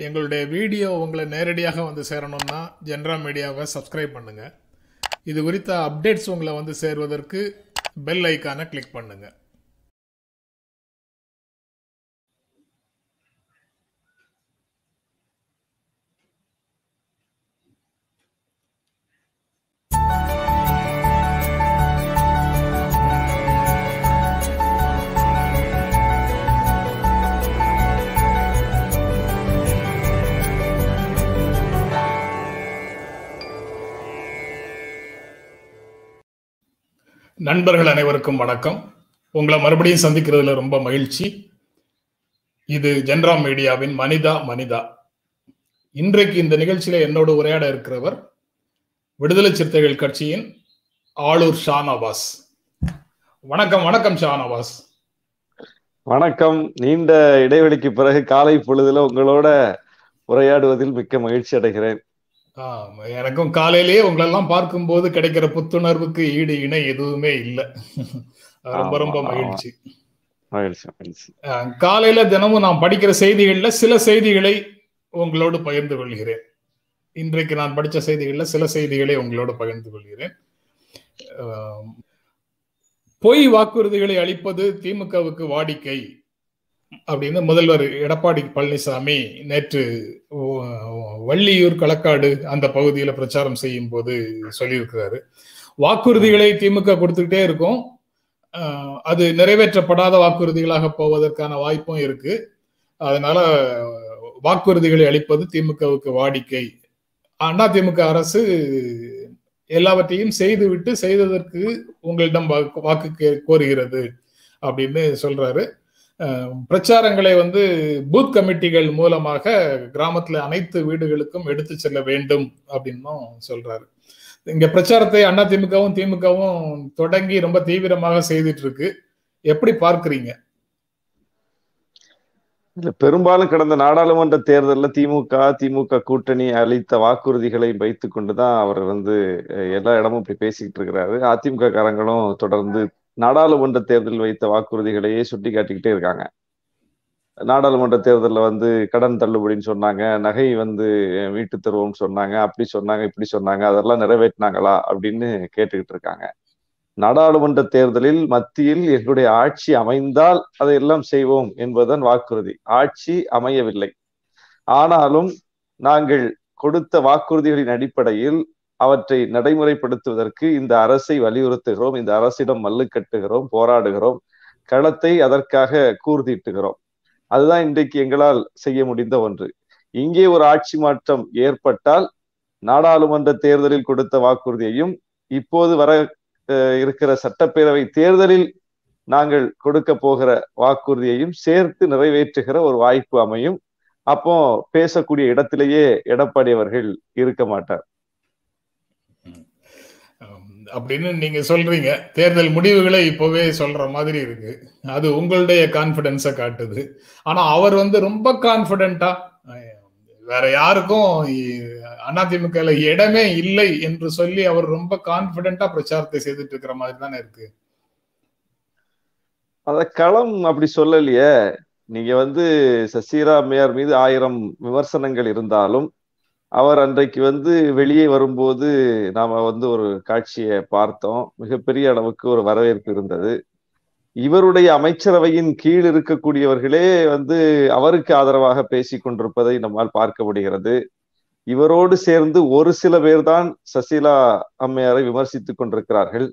எங்களுடைய வீடியோ உங்களை நேரடியாக வந்து சேரணும்னா ஜென்ரா மீடியாவை சப்ஸ்கிரைப் பண்ணுங்கள் இது குறித்த அப்டேட்ஸ் உங்களை வந்து சேர்வதற்கு பெல் ஐக்கானை கிளிக் பண்ணுங்கள் நண்பர்கள் அனைவருக்கும் வணக்கம். உங்களை மறுபடியும் சந்திக்கிறதுல ரொம்ப மகிழ்ச்சி. இது ஜென்ரா மீடியாவின் மனிதா மனிதா. இன்றைக்கு இந்த நிகழ்ச்சியில என்னோடு உரையாட இருக்கிறவர் விடுதலை சிறுத்தைகள் கட்சியின் ஆளூர் ஷானவாஸ். வணக்கம் வணக்கம் ஷானவாஸ். வணக்கம். நீண்ட இடைவெளிக்கு பிறகு காலை பொழுதுல உங்களோட உரையாடுவதில் மிக்க மகிழ்ச்சி அடைகிறேன். எனக்கும் காலையிலேயே உங்களெல்லாம் பார்க்கும்போது கிடைக்கிற புத்துணர்வுக்கு ஈடு இணை எதுவுமே இல்லை. ரொம்ப ரொம்ப. மகிழ்ச்சி. காலையில தினமும் நான் படிக்கிற செய்திகள்ல சில செய்திகளை உங்களோடு பகிர்ந்து கொள்கிறேன். இன்றைக்கு நான் படிச்ச செய்திகள்ல சில செய்திகளை உங்களோடு பகிர்ந்து கொள்கிறேன். பொய் வாக்குறுதிகளை அளிப்பது திமுகவுக்கு வாடிக்கை அப்படின்னு முதல்வர் எடப்பாடி பழனிசாமி நேற்று வள்ளியூர் களக்காடு அந்த பகுதியில் பிரச்சாரம் செய்யும் போது சொல்லியிருக்கிறாரு. வாக்குறுதிகளை திமுக கொடுத்துக்கிட்டே இருக்கும். அது நிறைவேற்றப்படாத வாக்குறுதிகளாக போவதற்கான வாய்ப்பும் இருக்கு. அதனால வாக்குறுதிகளை அளிப்பது திமுகவுக்கு வாடிக்கை. அண்ணா திமுக அரசு எல்லாவற்றையும் செய்துவிட்டு செய்ததற்கு உங்களிடம் வாக்கு- வாக்கு கே- கோருகிறது அப்படின்னு சொல்றாரு. பிரச்சாரங்களை வந்து பூத் கமிட்டிகள் மூலமாக கிராமத்துல அனைத்து வீடுகளுக்கும் எடுத்து செல்ல வேண்டும் அப்படின்னும் சொல்றாரு. இங்க பிரச்சாரத்தை அண்ணா திமுகவும் திமுகவும் தொடங்கி ரொம்ப தீவிரமாக செய்துட்டு இருக்கு. எப்படி பார்க்கறீங்க? இல்ல பெரும்பாலும் கடந்த நாடாளுமன்ற தேர்தலில் திமுக திமுக கூட்டணி அளித்த வாக்குறுதிகளை வைத்துக் கொண்டுதான் அவர் வந்து எல்லா இடமும் இப்படி பேசிக்கிட்டு இருக்கிறாரு. அதிமுக காரங்களும் தொடர்ந்து நாடாளுமன்ற தேர்தலில் வைத்த வாக்குறுதிகளையே சுட்டி காட்டிக்கிட்டே இருக்காங்க. நாடாளுமன்ற தேர்தலில் வந்து கடன் தள்ளுபடின்னு சொன்னாங்க நகை வந்து வீட்டு தருவோம்னு சொன்னாங்க அப்படி சொன்னாங்க இப்படி சொன்னாங்க அதெல்லாம் நிறைவேற்றினாங்களா அப்படின்னு கேட்டுக்கிட்டு இருக்காங்க. நாடாளுமன்ற தேர்தலில் மத்தியில் எங்களுடைய ஆட்சி அமைந்தால் அதையெல்லாம் செய்வோம் என்பதுதான் வாக்குறுதி. ஆட்சி அமையவில்லை. ஆனாலும் நாங்கள் கொடுத்த வாக்குறுதிகளின் அடிப்படையில் அவற்றை நடைமுறைப்படுத்துவதற்கு இந்த அரசை வலியுறுத்துகிறோம் இந்த அரசிடம் மல்லு கட்டுகிறோம் போராடுகிறோம் களத்தை அதற்காக கூர்தீட்டுகிறோம். அதுதான் இன்றைக்கு எங்களால் செய்ய முடிந்த ஒன்று. இங்கே ஒரு ஆட்சி மாற்றம் ஏற்பட்டால் நாடாளுமன்ற தேர்தலில் கொடுத்த வாக்குறுதியையும் இப்போது வர அஹ், இருக்கிற சட்டப்பேரவை தேர்தலில் நாங்கள் கொடுக்க போகிற வாக்குறுதியையும் சேர்த்து நிறைவேற்றுகிற ஒரு வாய்ப்பு அமையும். அப்போ பேசக்கூடிய இடத்திலேயே எடப்பாடி அவர்கள் இருக்க மாட்டார். அப்படின்னு நீங்க சொல்றீங்க. தேர்தல் முடிவுகளை இப்பவே சொல்ற மாதிரி இருக்கு. அது உங்களுடைய கான்பிடன்ஸை காட்டுது. ஆனா அவர் வந்து ரொம்ப கான்பிடண்டா வேற யாருக்கும் அதிமுக இடமே இல்லை என்று சொல்லி அவர் ரொம்ப கான்பிடண்டா பிரச்சாரத்தை செய்துட்டு இருக்கிற மாதிரி தானே இருக்கு. அத களம் அப்படி சொல்லலையே. நீங்க வந்து சசிரா அம்மையார் மீது ஆயிரம் விமர்சனங்கள் இருந்தாலும் அவர் அன்றைக்கு வந்து வெளியே வரும்போது நாம வந்து ஒரு காட்சியை பார்த்தோம். மிகப்பெரிய அளவுக்கு ஒரு வரவேற்பு இருந்தது. இவருடைய அமைச்சரவையின் கீழ் இருக்கக்கூடியவர்களே வந்து அவருக்கு ஆதரவாக பேசிக் கொண்டிருப்பதை நம்மால் பார்க்க முடிகிறது. இவரோடு சேர்ந்து ஒரு சில பேர்தான் சசிகலா அம்மையாரை விமர்சித்துக் கொண்டிருக்கிறார்கள்.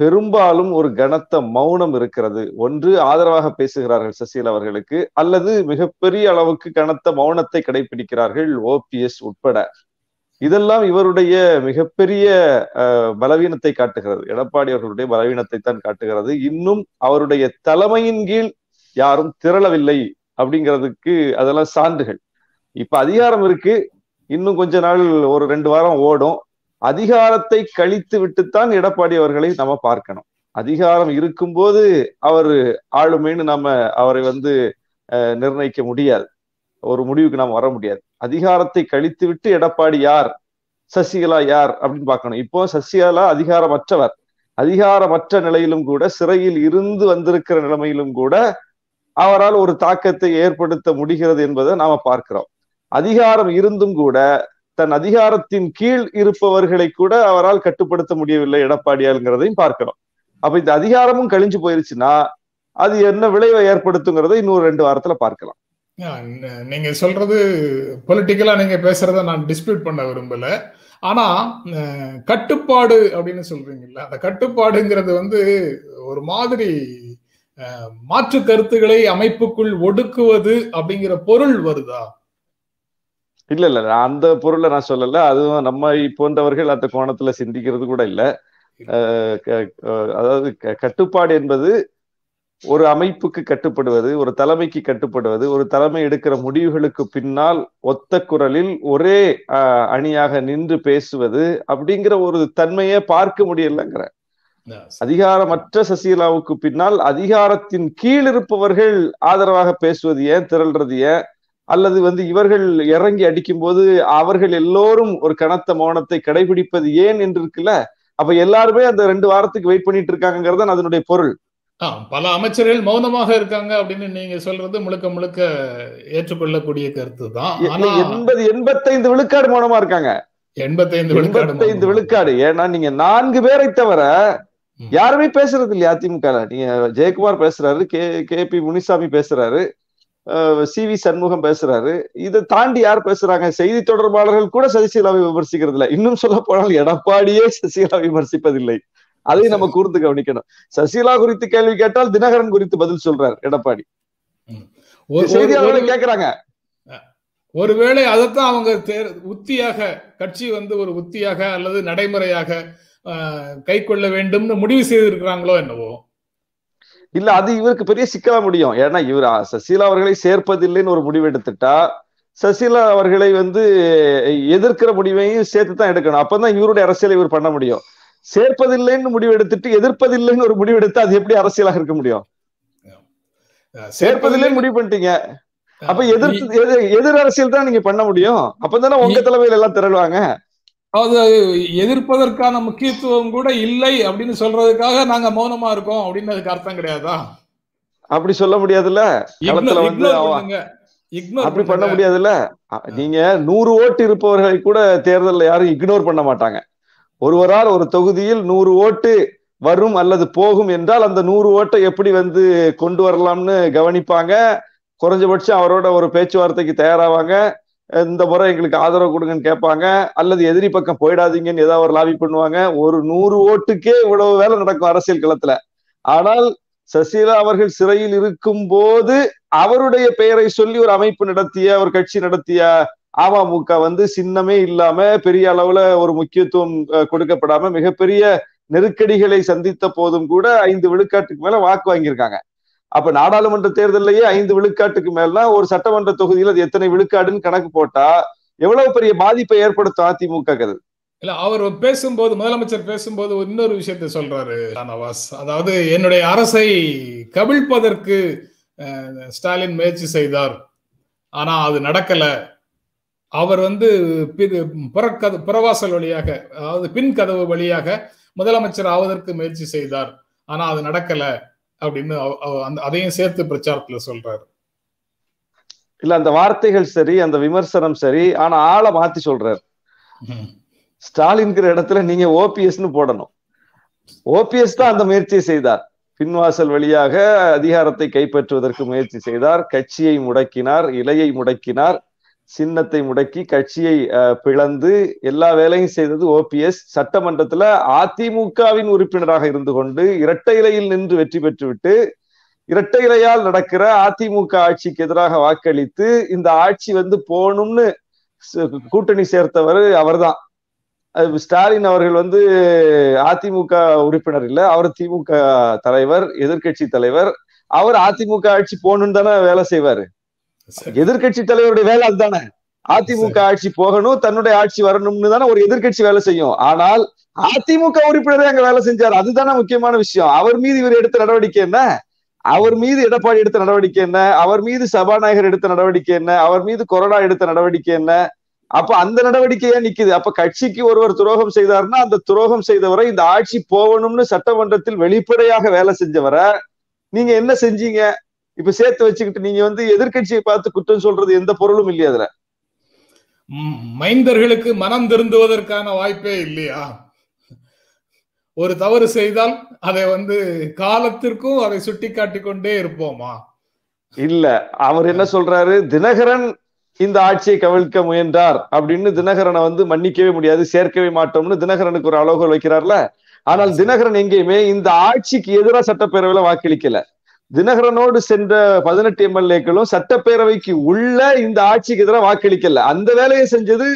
பெரும்பாலும் ஒரு கனத்த மௌனம் இருக்கிறது. ஒன்று ஆதரவாக பேசுகிறார்கள் சசிகலா அவர்களுக்கு அல்லது மிகப்பெரிய அளவுக்கு கனத்த மௌனத்தை கடைபிடிக்கிறார்கள் ஓபிஎஸ் உட்பட. இதெல்லாம் இவருடைய மிகப்பெரிய அஹ், பலவீனத்தை காட்டுகிறது. எடப்பாடி அவர்களுடைய பலவீனத்தை தான் காட்டுகிறது. இன்னும் அவருடைய தலைமையின் கீழ் யாரும் திரளவில்லை அப்படிங்கிறதுக்கு அதெல்லாம் சான்றுகள். இப்ப அதிகாரம் இருக்கு. இன்னும் கொஞ்ச நாள் ஒரு ரெண்டு வாரம் ஓடும். அதிகாரத்தை கழித்து விட்டுத்தான் எடப்பாடி அவர்களை நம்ம பார்க்கணும். அதிகாரம் இருக்கும்போது அவர் ஆளுமைன்னு நம்ம அவரை வந்து அஹ், நிர்ணயிக்க முடியாது. ஒரு முடிவுக்கு நாம் வர முடியாது. அதிகாரத்தை கழித்து விட்டு எடப்பாடி யார்? சசிகலா யார் அப்படின்னு பார்க்கணும். இப்போ சசிகலா அதிகாரமற்றவர். அதிகாரமற்ற நிலையிலும் கூட சிறையில் இருந்து வந்திருக்கிற நிலைமையிலும் கூட அவரால் ஒரு தாக்கத்தை ஏற்படுத்த முடிகிறது என்பதை நாம பார்க்கிறோம். அதிகாரம் இருந்தும் கூட தன் அதிகாரத்தின் கீழ் இருப்பவர்களை கூட அவரால் கட்டுப்படுத்த முடியவில்லை எடப்பாடியாளுங்கிறதையும் பார்க்கிறோம். அப்ப இந்த அதிகாரமும் கழிஞ்சு போயிருச்சுன்னா அது என்ன விளைவை ஏற்படுத்துங்கிறத இன்னொரு ரெண்டு வாரத்துல பார்க்கலாம். நீங்க சொல்றது பொலிட்டிக்கலா நீங்க பேசுறத நான் டிஸ்பியூட் பண்ண விரும்பல. ஆனா கட்டுப்பாடு அப்படின்னு சொல்றீங்கல்ல அந்த கட்டுப்பாடுங்கிறது வந்து ஒரு மாதிரி மாற்று கருத்துக்களை அமைப்புக்குள் ஒடுக்குவது அப்படிங்கிற பொருள் வருதா? இல்ல இல்ல அந்த பொருளை நான் சொல்லல. அதுவும் நம்ம போன்றவர்கள் அந்த கோணத்துல சிந்திக்கிறது கூட இல்ல. அதாவது கட்டுப்பாடு என்பது ஒரு அமைப்புக்கு கட்டுப்படுவது ஒரு தலைமைக்கு கட்டுப்படுவது ஒரு தலைமை எடுக்கிற முடிவுகளுக்கு பின்னால் ஒத்த குரலில் ஒரே அணியாக நின்று பேசுவது அப்படிங்கிற ஒரு தன்மையை பார்க்க முடியலங்கிற. அதிகாரமற்ற சசிகலாவுக்கு பின்னால் அதிகாரத்தின் கீழ் இருப்பவர்கள் ஆதரவாக பேசுவது ஏன் திரள்றது ஏன் அல்லது வந்து இவர்கள் இறங்கி அடிக்கும் போது அவர்கள் எல்லோரும் ஒரு கனத்த மௌனத்தை கடைபிடிப்பது ஏன் என்று இருக்குல்ல? அப்ப எல்லாருமே அந்த ரெண்டு வாரத்துக்கு வெயிட் பண்ணிட்டு இருக்காங்கிறது அதனுடைய பொருள். பல அமைச்சர்கள் மௌனமாக இருக்காங்க அப்படின்னு நீங்க சொல்றது முழுக்க முழுக்க ஏற்றுக்கொள்ளக்கூடிய கருத்து தான். எண்பது எண்பத்தைந்து விழுக்காடு மௌனமா இருக்காங்க. எண்பத்தைந்து எண்பத்தைந்து விழுக்காடு. ஏன்னா நீங்க நான்கு பேரை தவிர யாருமே பேசுறது இல்லையா அதிமுக நீங்க ஜெயக்குமார் பேசுறாரு கே கே பி முனிசாமி பேசுறாரு. சி வி சண்முகம் பேசுறாரு. இதை தாண்டி யார் பேசுறாங்க? செய்தி தொடர்பாளர்கள் கூட சசிகலாவை விமர்சிக்கிறது இல்லை. இன்னும் சொல்ல போனால் எடப்பாடியே சசிகலா விமர்சிப்பதில்லை. அதையும் நம்ம கூர்ந்து கவனிக்கணும். சசிகலா குறித்து கேள்வி கேட்டால் தினகரன் குறித்து பதில் சொல்றார் எடப்பாடி. செய்தியாளர்களை கேக்குறாங்க. ஒருவேளை அதைத்தான் அவங்க உத்தியாக கட்சி வந்து ஒரு உத்தியாக அல்லது நடைமுறையாக கை கொள்ள வேண்டும்னு முடிவு செய்திருக்கிறாங்களோ என்னவோ? இல்ல அது இவருக்கு பெரிய சிக்கலா முடியும். ஏன்னா இவர் சசிகலா அவர்களை சேர்ப்பதில்லைன்னு ஒரு முடிவு எடுத்துட்டா சசிகலா அவர்களை வந்து எதிர்க்கிற முடிவையும் சேர்த்து தான் எடுக்கணும். அப்பதான் இவருடைய அரசியலை இவர் பண்ண முடியும். சேர்ப்பதில்லைன்னு முடிவு எடுத்துட்டு எதிர்ப்பதில்லைன்னு ஒரு முடிவு எடுத்து அது எப்படி அரசியலாக இருக்க முடியும்? சேர்ப்பதில்லைன்னு முடிவு பண்ணிட்டீங்க. அப்ப எதிர்த்து எதிர் அரசியல் தான் நீங்க பண்ண முடியும். அப்பதானே உங்க தலைமையில எல்லாம் திரளுவாங்க. அது எதிர்ப்பதற்கான முக்கியத்துவம் கூட இல்லை அப்படின்னு சொல்றதுக்காக நாங்க மௌனமா இருக்கோம் அப்படின்னு அதுக்கு அர்த்தம் கிடையாதா? அப்படி சொல்ல முடியாதுல்ல? களத்துல வந்து அப்படி பண்ண முடியாதுல்ல? நீங்க நூறு ஓட்டு இருப்பவர்களை கூட தேர்தலில் யாரும் இக்னோர் பண்ண மாட்டாங்க. ஒருவரால் ஒரு தொகுதியில் நூறு ஓட்டு வரும் அல்லது போகும் என்றால் அந்த நூறு ஓட்டை எப்படி வந்து கொண்டு வரலாம்னு கவனிப்பாங்க. குறைஞ்சபட்சம் அவரோட ஒரு பேச்சுவார்த்தைக்கு தயாராவாங்க. இந்த முறை எங்களுக்கு ஆதரவு கொடுங்கன்னு கேட்பாங்க. அல்லது எதிரி பக்கம் போயிடாதீங்கன்னு ஏதாவது ஒரு லாபி பண்ணுவாங்க. ஒரு நூறு ஓட்டுக்கே இவ்வளவு வேலை நடக்கும் அரசியல் களத்துல. ஆனால் சசிகலா அவர்கள் சிறையில் இருக்கும் போது அவருடைய பெயரை சொல்லி ஒரு அமைப்பு நடத்திய ஒரு கட்சி நடத்திய அமமுக வந்து சின்னமே இல்லாம பெரிய அளவுல ஒரு முக்கியத்துவம் கொடுக்கப்படாம மிகப்பெரிய நெருக்கடிகளை சந்தித்த போதும் கூட ஐந்து விழுக்காட்டுக்கு மேல வாக்கு வாங்கியிருக்காங்க. அப்ப நாடாளுமன்ற தேர்தலையே ஐந்து விழுக்காட்டுக்கு மேல ஒரு சட்டமன்ற தொகுதியில் அது எத்தனை விழுக்காடுன்னு கணக்கு போட்டா எவ்வளவு பெரிய பாதிப்பை ஏற்படுத்தும் அதிமுக அது இல்ல அவர் பேசும்போது முதலமைச்சர் பேசும்போது இன்னொரு விஷயத்த சொல்றாரு நவாஸ் அதாவது என்னுடைய அரசை கவிழ்ப்பதற்கு ஸ்டாலின் முயற்சி செய்தார். ஆனா அது நடக்கல. அவர் வந்து புறக்கது புறவாசல் வழியாக அதாவது பின் கதவு வழியாக முதலமைச்சர் ஆவதற்கு முயற்சி செய்தார். ஆனா அது நடக்கல. அப்படின்னு அதையும் சேர்த்து பிரச்சாரத்துல சொல்றாரு. இல்ல அந்த வார்த்தைகள் சரி அந்த விமர்சனம் சரி ஆனா ஆளை மாத்தி சொல்றாரு. ஸ்டாலின்கிற இடத்துல நீங்க ஓபிஎஸ்னு போடணும். ஓபிஎஸ் தான் அந்த முயற்சியை செய்தார். பின்வாசல் வழியாக அதிகாரத்தை கைப்பற்றுவதற்கு முயற்சி செய்தார். கட்சியை முடக்கினார் இலையை முடக்கினார். சின்னத்தை முடக்கி கட்சியை பிளந்து எல்லா வேலையும் செய்தது ஓபிஎஸ் சட்டமன்றத்துல அதிமுகவின் உறுப்பினராக இருந்து கொண்டு இரட்டை இலையில் நின்று வெற்றி பெற்றுவிட்டு இரட்டை இலையால் நடக்கிற அதிமுக ஆட்சிக்கு எதிராக வாக்களித்து இந்த ஆட்சி வந்து போகணும்னு கூட்டணி சேர்த்தவர் அவர்தான். ஸ்டாலின் அவர்கள் வந்து அதிமுக உறுப்பினர் இல்ல அவர் திமுக தலைவர் எதிர்கட்சி தலைவர். அவர் அதிமுக ஆட்சி போகணும்னு தானே வேலை செய்வாரு. எதிர்கட்சி தலைவருடைய வேலை அதுதானே அதிமுக ஆட்சி போகணும் தன்னுடைய ஆட்சி வரணும்னு தானே ஒரு எதிர்கட்சி வேலை செய்யும். ஆனால் அதிமுக உறுப்பினரே அங்க வேலை செஞ்சார். அதுதானே முக்கியமான விஷயம். அவர் மீது இவர் எடுத்த நடவடிக்கை என்ன? அவர் மீது எடப்பாடி எடுத்த நடவடிக்கை என்ன? அவர் மீது சபாநாயகர் எடுத்த நடவடிக்கை என்ன? அவர் மீது கொரோனா எடுத்த நடவடிக்கை என்ன? அப்ப அந்த நடவடிக்கையா நிக்குது? அப்ப கட்சிக்கு ஒருவர் துரோகம் செய்தார்னா அந்த துரோகம் செய்தவரை இந்த ஆட்சி போகணும்னு சட்டமன்றத்தில் வெளிப்படையாக வேலை செஞ்சவரை நீங்க என்ன செஞ்சீங்க? இப்ப சேர்த்து வச்சுக்கிட்டு நீங்க வந்து எதிர்கட்சியை பார்த்து குற்றம் சொல்றது எந்த பொருளும் இல்லையா அதுல? மைந்தர்களுக்கு மனம் திருந்துவதற்கான வாய்ப்பே இல்லையா? ஒரு தவறு செய்தால் அதை வந்து காலத்திற்கும் அதை சுட்டி கொண்டே இருப்போமா? இல்ல அவர் என்ன சொல்றாரு? தினகரன் இந்த ஆட்சியை கவிழ்க்க முயன்றார் அப்படின்னு தினகரனை வந்து மன்னிக்கவே முடியாது சேர்க்கவே மாட்டோம்னு தினகரனுக்கு ஒரு அளவுகோல் வைக்கிறார்ல. ஆனால் தினகரன் எங்கேயுமே இந்த ஆட்சிக்கு எதிராக சட்டப்பேரவையில வாக்களிக்கல. தினகரனோடு சென்ற பதினெட்டு எம்எல்ஏக்களும் சட்டப்பேரவைக்கு உள்ள இந்த ஆட்சிக்கு எதிராக வாக்களிக்கல. அந்த வேலையை செஞ்சது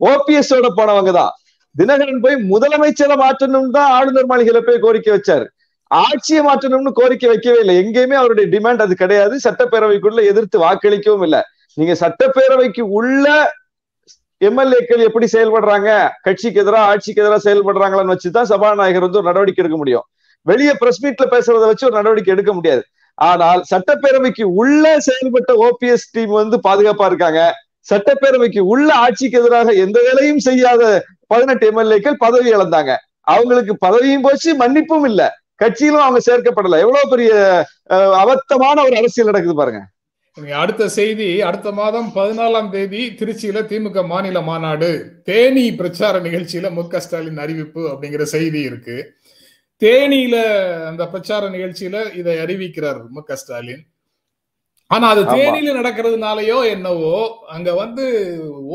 ஓபிஎஸ் ஓட போனவங்க தான் தினகரன் போய் முதலமைச்சரை மாற்றணும் தான் ஆளுநர் மாளிகையில போய் கோரிக்கை வச்சாரு. ஆட்சியை மாற்றணும்னு கோரிக்கை வைக்கவே இல்லை. எங்கேயுமே அவருடைய டிமாண்ட் அது கிடையாது. சட்டப்பேரவைக்குள்ள எதிர்த்து வாக்களிக்கவும் இல்லை. நீங்க சட்டப்பேரவைக்கு உள்ள எம்எல்ஏக்கள் எப்படி செயல்படுறாங்க? கட்சிக்கு எதிராக ஆட்சிக்கு எதிராக செயல்படுறாங்களான்னு வச்சுதான் சபாநாயகர் வந்து ஒரு நடவடிக்கை எடுக்க முடியும். வெளியே பிரஸ் மீட்ல பேசுறதை வச்சு ஒரு நடவடிக்கை எடுக்க முடியாது. ஆனால் சட்டப்பேரவைக்கு உள்ள செயல்பட்ட ஓபிஎஸ் டீம் வந்து பாதுகாப்பா இருக்காங்க. சட்டப்பேரவைக்கு உள்ள ஆட்சிக்கு எதிராக எந்த வேலையும் செய்யாத பதினெட்டு எம்எல்ஏக்கள் பதவி இழந்தாங்க. அவங்களுக்கு பதவியும் போச்சு மன்னிப்பும் இல்ல. கட்சியிலும் அவங்க சேர்க்கப்படல. எவ்வளவு பெரிய அபத்தமான ஒரு அரசியல் நடக்குது பாருங்க. அடுத்த செய்தி அடுத்த மாதம் பதினாலாம் தேதி திருச்சியில திமுக மாநில மாநாடு. தேனி பிரச்சார நிகழ்ச்சியில மு க ஸ்டாலின் அறிவிப்பு அப்படிங்கிற செய்தி இருக்கு. தேனியில அந்த பிரச்சார நிகழ்ச்சியில இதை அறிவிக்கிறார் மு க ஸ்டாலின். ஆனா அது தேனியில நடக்கிறதுனாலயோ என்னவோ அங்க வந்து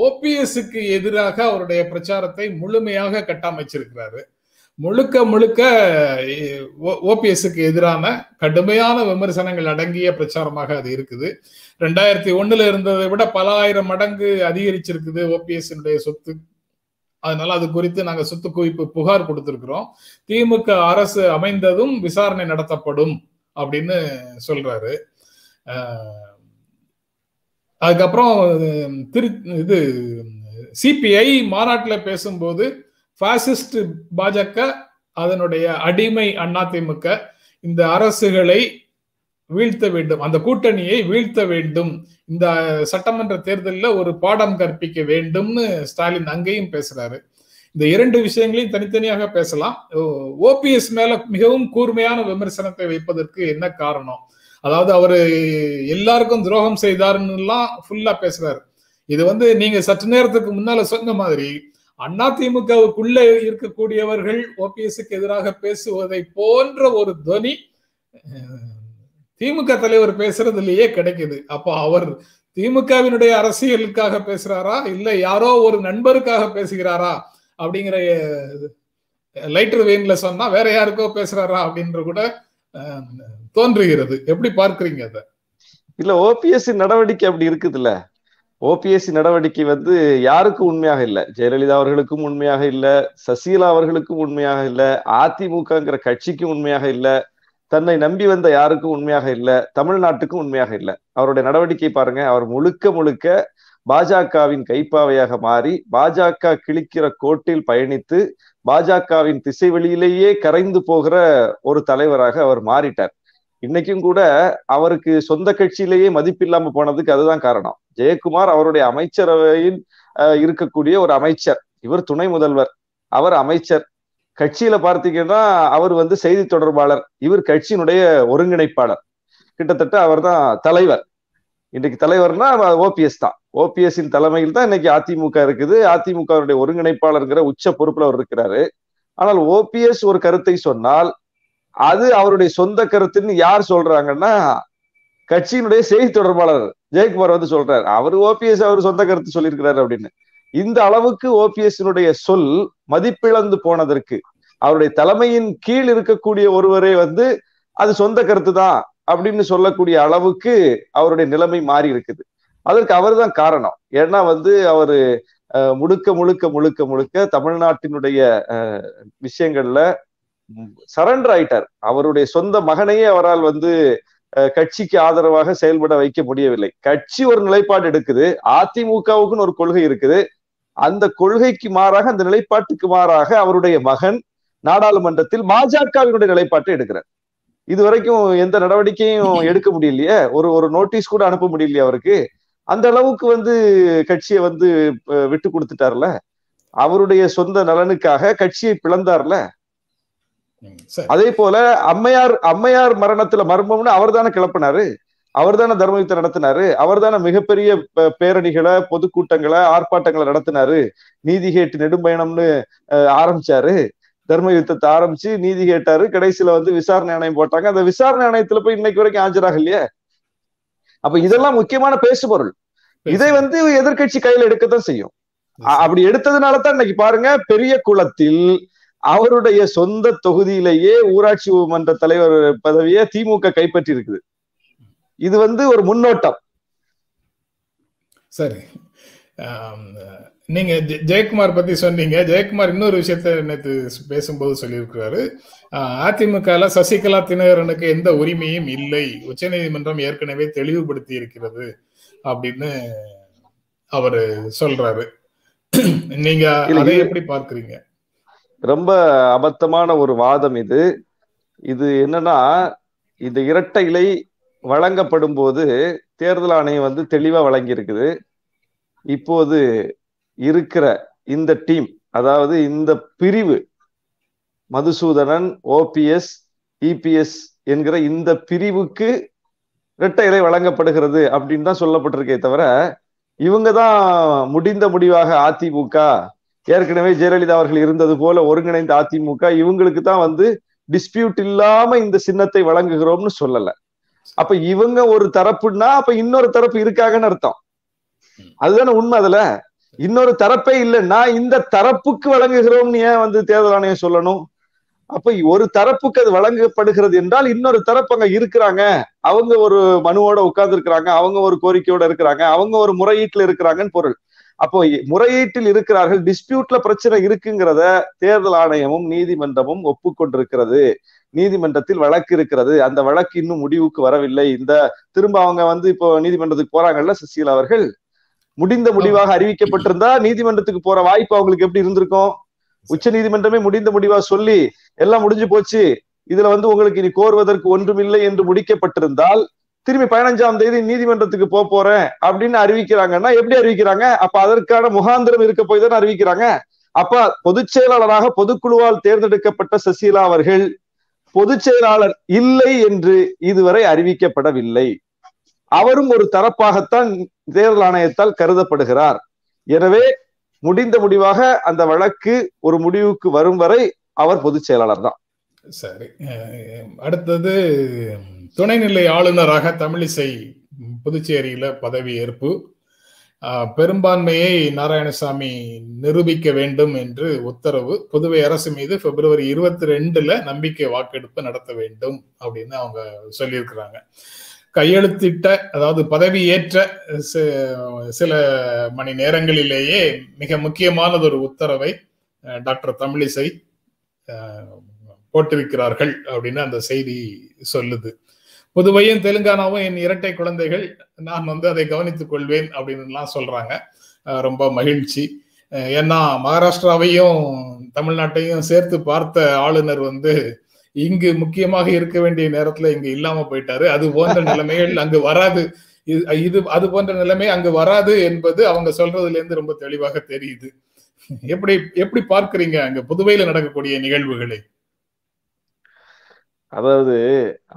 ஓபிஎஸ்க்கு எதிராக அவருடைய பிரச்சாரத்தை முழுமையாக கட்டமைச்சிருக்கிறாரு. முழுக்க முழுக்க ஓபிஎஸ்க்கு எதிரான கடுமையான விமர்சனங்கள் அடங்கிய பிரச்சாரமாக அது இருக்குது. ரெண்டாயிரத்தி ஒண்ணுல இருந்ததை விட பல ஆயிரம் மடங்கு அதிகரிச்சிருக்குது ஓபிஎஸ் சொத்து. அதனால அது குறித்து நாங்க சொத்து குவிப்பு புகார் கொடுத்திருக்கிறோம். திமுக அரசு அமைந்ததும் விசாரணை நடத்தப்படும் அப்படின்னு சொல்றாரு. அதுக்கப்புறம் திரு இது சிபிஐ மாநாட்டில் பேசும்போது பாசிஸ்ட் பாஜக அதனுடைய அடிமை அதிமுக இந்த அரசுகளை வீழ்த்த வேண்டும். அந்த கூட்டணியை வீழ்த்த வேண்டும். இந்த சட்டமன்ற தேர்தலில் ஒரு பாடம் கற்பிக்க வேண்டும்னு ஸ்டாலின் அங்கேயும் பேசுறாரு. இந்த இரண்டு விஷயங்களையும் தனித்தனியாக பேசலாம். ஓபிஎஸ் மேல மிகவும் கூர்மையான விமர்சனத்தை வைப்பதற்கு என்ன காரணம்? அதாவது அவரு எல்லாருக்கும் துரோகம் செய்தாருன்னுலாம் ஃபுல்லா பேசுறாரு. இது வந்து நீங்க சற்று நேரத்துக்கு முன்னால சொன்ன மாதிரி அதிமுகவுக்குள்ள இருக்கக்கூடியவர்கள் ஓபிஎஸ்க்கு எதிராக பேசுவதை போன்ற ஒரு துவனி திமுக தலைவர் பேசுறதுலயே கிடைக்குது. அப்போ அவர் திமுகவினுடைய அரசியலுக்காக பேசுறாரா? இல்ல யாரோ ஒரு நண்பருக்காக பேசுகிறாரா? அப்படிங்கிற லைட்டர் வெயின்ல சொன்னா வேற யாருக்கோ பேசுறாரா அப்படின்ற கூட தோன்றுகிறது. எப்படி பார்க்கறீங்க அத? இல்ல ஓபிஎஸ்சி நடவடிக்கை அப்படி இருக்குதுல்ல. ஓபிஎஸ்சி நடவடிக்கை வந்து யாருக்கும் உண்மையாக இல்லை. ஜெயலலிதா அவர்களுக்கும் உண்மையாக இல்ல. சசிகலா அவர்களுக்கும் உண்மையாக இல்ல. அதிமுகங்கிற கட்சிக்கும் உண்மையாக இல்லை. தன்னை நம்பி வந்த யாருக்கும் உண்மையாக இல்லை தமிழ்நாட்டுக்கும் உண்மையாக இல்ல. அவருடைய நடவடிக்கை பாருங்க அவர் முழுக்க முழுக்க பாஜகவின் கைப்பாவையாக மாறி பாஜக கிழிக்கிற கோட்டில் பயணித்து பாஜகவின் திசை வெளியிலேயே கரைந்து போகிற ஒரு தலைவராக அவர் மாறிட்டார். இன்னைக்கும் கூட அவருக்கு சொந்த கட்சியிலேயே மதிப்பில்லாம போனதுக்கு அதுதான் காரணம். ஜெயக்குமார் அவருடைய அமைச்சரவையில் இருக்கக்கூடிய ஒரு அமைச்சர். இவர் துணை முதல்வர். அவர் அமைச்சர். கட்சியில பார்த்தீங்கன்னா அவர் வந்து செய்தி தொடர்பாளர். இவர் கட்சியினுடைய ஒருங்கிணைப்பாளர். கிட்டத்தட்ட அவர் தான் தலைவர். இன்னைக்கு தலைவர்னா ஓபிஎஸ் தான். ஓபிஎஸ்ஸின் தலைமையில் தான் இன்னைக்கு அதிமுக இருக்குது. அதிமுகவுடைய ஒருங்கிணைப்பாளர்ங்கிற உச்ச பொறுப்புல அவர் இருக்கிறாரு. ஆனால் ஓபிஎஸ் ஒரு கருத்தை சொன்னால் அது அவருடைய சொந்த கருத்துன்னு யார் சொல்றாங்கன்னா கட்சியினுடைய செய்தி தொடர்பாளர் ஜெயக்குமார் வந்து சொல்றாரு. அவர் ஓபிஎஸ் அவர் சொந்த கருத்து சொல்லியிருக்கிறாரு அப்படின்னு. இந்த அளவுக்கு ஓபிஎஸ்னுடைய சொல் மதிப்பிழந்து போனதற்கு அவருடைய தலைமையின் கீழ் இருக்கக்கூடிய ஒருவரே வந்து அது சொந்த கருத்து தான் அப்படின்னு சொல்லக்கூடிய அளவுக்கு அவருடைய நிலைமை மாறி இருக்குது. அதற்கு அவர் தான் காரணம். ஏன்னா வந்து அவரு முழுக்க முழுக்க முழுக்க முழுக்க தமிழ்நாட்டினுடைய விஷயங்கள்ல சரண்டர் ஆயிட்டார். அவருடைய சொந்த மகனையே அவரால் வந்து கட்சிக்கு ஆதரவாக செயல்பட வைக்க முடியவில்லை. கட்சி ஒரு நிலைப்பாடு எடுக்குது. அதிமுகவுக்குன்னு ஒரு கொள்கை இருக்குது. அந்த கொள்கைக்கு மாறாக அந்த நிலைப்பாட்டுக்கு மாறாக அவருடைய மகன் நாடாளுமன்றத்தில் பாஜகவினுடைய நிலைப்பாட்டை எடுக்கிறார். இது வரைக்கும் எந்த நடவடிக்கையும் எடுக்க முடியலையே. ஒரு ஒரு நோட்டீஸ் கூட அனுப்ப முடியலையே அவருக்கு. அந்த அளவுக்கு வந்து கட்சியை வந்து விட்டு கொடுத்துட்டார்ல. அவருடைய சொந்த நலனுக்காக கட்சியை பிளந்தார்ல. அதே போல அம்மையார் அம்மையார் மரணத்துல மர்மம்னு அவர் தானே கிளப்பினாரு? அவர் தானே தர்ம யுத்தம் நடத்தினாரு. அவர் தானே மிகப்பெரிய பேரணிகளை பொதுக்கூட்டங்களை ஆர்ப்பாட்டங்களை நடத்தினாரு. நீதி கேட்டு நெடும்பயணம்னு ஆரம்பிச்சாரு. தர்ம யுத்தத்தை ஆரம்பிச்சு நீதி கேட்டாரு. கடைசியில வந்து விசாரணை ஆணையம் போட்டாங்க. அந்த விசாரணை ஆணையத்துல போய் இன்னைக்கு வரைக்கும் ஆஜராக இல்லையா? அப்ப இதெல்லாம் முக்கியமான பேசுபொருள். இதை வந்து எதிர்கட்சி கையில எடுக்கத்தான் செய்யும். அப்படி எடுத்ததுனால தான் இன்னைக்கு பாருங்க பெரிய குளத்தில் அவருடைய சொந்த தொகுதியிலேயே ஊராட்சி மன்ற தலைவர் பதவியை திமுக கைப்பற்றி இருக்குது இது வந்து ஒரு முன்னோட்டம். சரி. நீங்க ஜெயக்குமார் பத்தி சொன்னீங்க. ஜெயக்குமார் இன்னொரு விஷயத்த நேற்று பேசும்போது சொல்லியிருக்கிறாரு. அதிமுக சசிகலா தினகரனுக்கு எந்த உரிமையும் இல்லை. உச்சநீதிமன்றம் ஏற்கனவே தெளிவுபடுத்தி இருக்கிறது அப்படின்னு அவரு சொல்றாரு. நீங்க அதை எப்படி பார்க்கறீங்க? ரொம்ப அபத்தமான ஒரு வாதம் இது. இது என்னன்னா இந்த இரட்டை இலை வழங்கப்படும் போது தேர்தல் ஆணையம் வந்து தெளிவா வழங்கியிருக்குது. இப்போது இருக்கிற இந்த டீம் அதாவது இந்த பிரிவு மதுசூதனன் ஓபிஎஸ் இபிஎஸ் என்கிற இந்த பிரிவுக்கு இரட்டை இலை வழங்கப்படுகிறது அப்படின்னு தான் சொல்லப்பட்டிருக்கே தவிர இவங்க தான் முடிந்த முடிவாக அதிமுக ஏற்கனவே ஜெயலலிதா அவர்கள் இருந்தது போல ஒருங்கிணைந்த அதிமுக இவங்களுக்கு தான் வந்து டிஸ்பியூட் இல்லாம இந்த சின்னத்தை வழங்குகிறோம்னு சொல்லலை. அப்ப இவங்க ஒரு தரப்புன்னா அப்ப இன்னொரு தரப்பு இருக்காங்கன்னு அர்த்தம். அதுதானே உண்மை அதுல? இன்னொரு தரப்பே இல்லைன்னா இந்த தரப்புக்கு வழங்குகிறோம்னு ஏன் வந்து தேர்தல் ஆணையம் சொல்லணும்? அப்ப ஒரு தரப்புக்கு அது வழங்கப்படுகிறது என்றால் இன்னொரு தரப்பு அங்க இருக்கிறாங்க. அவங்க ஒரு மனுவோட உட்கார்ந்து இருக்கிறாங்க அவங்க ஒரு கோரிக்கையோட இருக்கிறாங்க. அவங்க ஒரு முறையீட்டுல இருக்கிறாங்கன்னு பொருள். அப்போ முறையீட்டில் இருக்கிறார்கள். டிஸ்பியூட்ல பிரச்சனை இருக்குங்கிறத தேர்தல் ஆணையமும் நீதிமன்றமும் ஒப்புக்கொண்டிருக்கிறது. நீதிமன்றத்தில் வழக்கு இருக்கிறது. அந்த வழக்கு இன்னும் முடிவுக்கு வரவில்லை. இந்த திரும்ப அவங்க வந்து இப்போ நீதிமன்றத்துக்கு போறாங்கல்ல சுசீலா அவர்கள்? முடிந்த முடிவாக அறிவிக்கப்பட்டிருந்தா நீதிமன்றத்துக்கு போற வாய்ப்பு அவங்களுக்கு எப்படி இருந்திருக்கும்? உச்ச நீதிமன்றமே முடிந்த முடிவா சொல்லி எல்லாம் முடிஞ்சு போச்சு. இதுல வந்து உங்களுக்கு இனி கோருவதற்கு ஒன்றுமில்லை என்று முடிக்கப்பட்டிருந்தால் திரும்பி பதினஞ்சாம் தேதி நீதிமன்றத்துக்கு போக போறேன் அப்படின்னு அறிவிக்கிறாங்கன்னா எப்படி அறிவிக்கிறாங்க? அப்ப அதற்கான முகாந்திரம் இருக்க போய் தானே அறிவிக்கிறாங்க. அப்ப பொதுச் செயலாளராக பொதுக்குழுவால் தேர்ந்தெடுக்கப்பட்ட சசிகலா அவர்கள் பொதுச் செயலாளர் இல்லை என்று இதுவரை அறிவிக்கப்படவில்லை. அவரும் ஒரு தரப்பாகத்தான் தேர்தல் ஆணையத்தால் கருதப்படுகிறார். எனவே முடிந்த முடிவாக அந்த வழக்கு ஒரு முடிவுக்கு வரும் வரை அவர் பொதுச் செயலாளர் தான். சரி. அடுத்தது துணைநிலை ஆளுநராக தமிழிசை புதுச்சேரியில பதவி ஏற்பு. பெரும்பான்மையை நாராயணசாமி நிரூபிக்க வேண்டும் என்று உத்தரவு புதுவை அரசு மீது பிப்ரவரி இருபத்தி ரெண்டுல நம்பிக்கை வாக்கெடுப்பு நடத்த வேண்டும் அப்படின்னு அவங்க சொல்லியிருக்கிறாங்க. கையெழுத்திட்ட அதாவது பதவி ஏற்ற சில மணி நேரங்களிலேயே மிக முக்கியமானது ஒரு உத்தரவை டாக்டர் தமிழிசை போட்டிருக்கிறார்கள் அப்படின்னு அந்த செய்தி சொல்லுது. புதுவையும் தெலுங்கானாவும் என் இரட்டை குழந்தைகள் நான் வந்து அதை கவனித்துக் கொள்வேன் அப்படின்னுலாம் சொல்றாங்க. ரொம்ப மகிழ்ச்சி. ஏன்னா மகாராஷ்டிராவையும் தமிழ்நாட்டையும் சேர்த்து பார்த்த ஆளுநர் வந்து இங்கு முக்கியமாக இருக்க வேண்டிய நேரத்துல இங்கு இல்லாம போயிட்டாரு. அது போன்ற நிலைமைகள் அங்கு வராது. இது அது போன்ற நிலைமை அங்கு வராது என்பது அவங்க சொல்றதுல இருந்து ரொம்ப தெளிவாக தெரியுது. எப்படி எப்படி பார்க்கறீங்க அங்க? புதுவையில நடக்கக்கூடிய நிகழ்வுகளை. அதாவது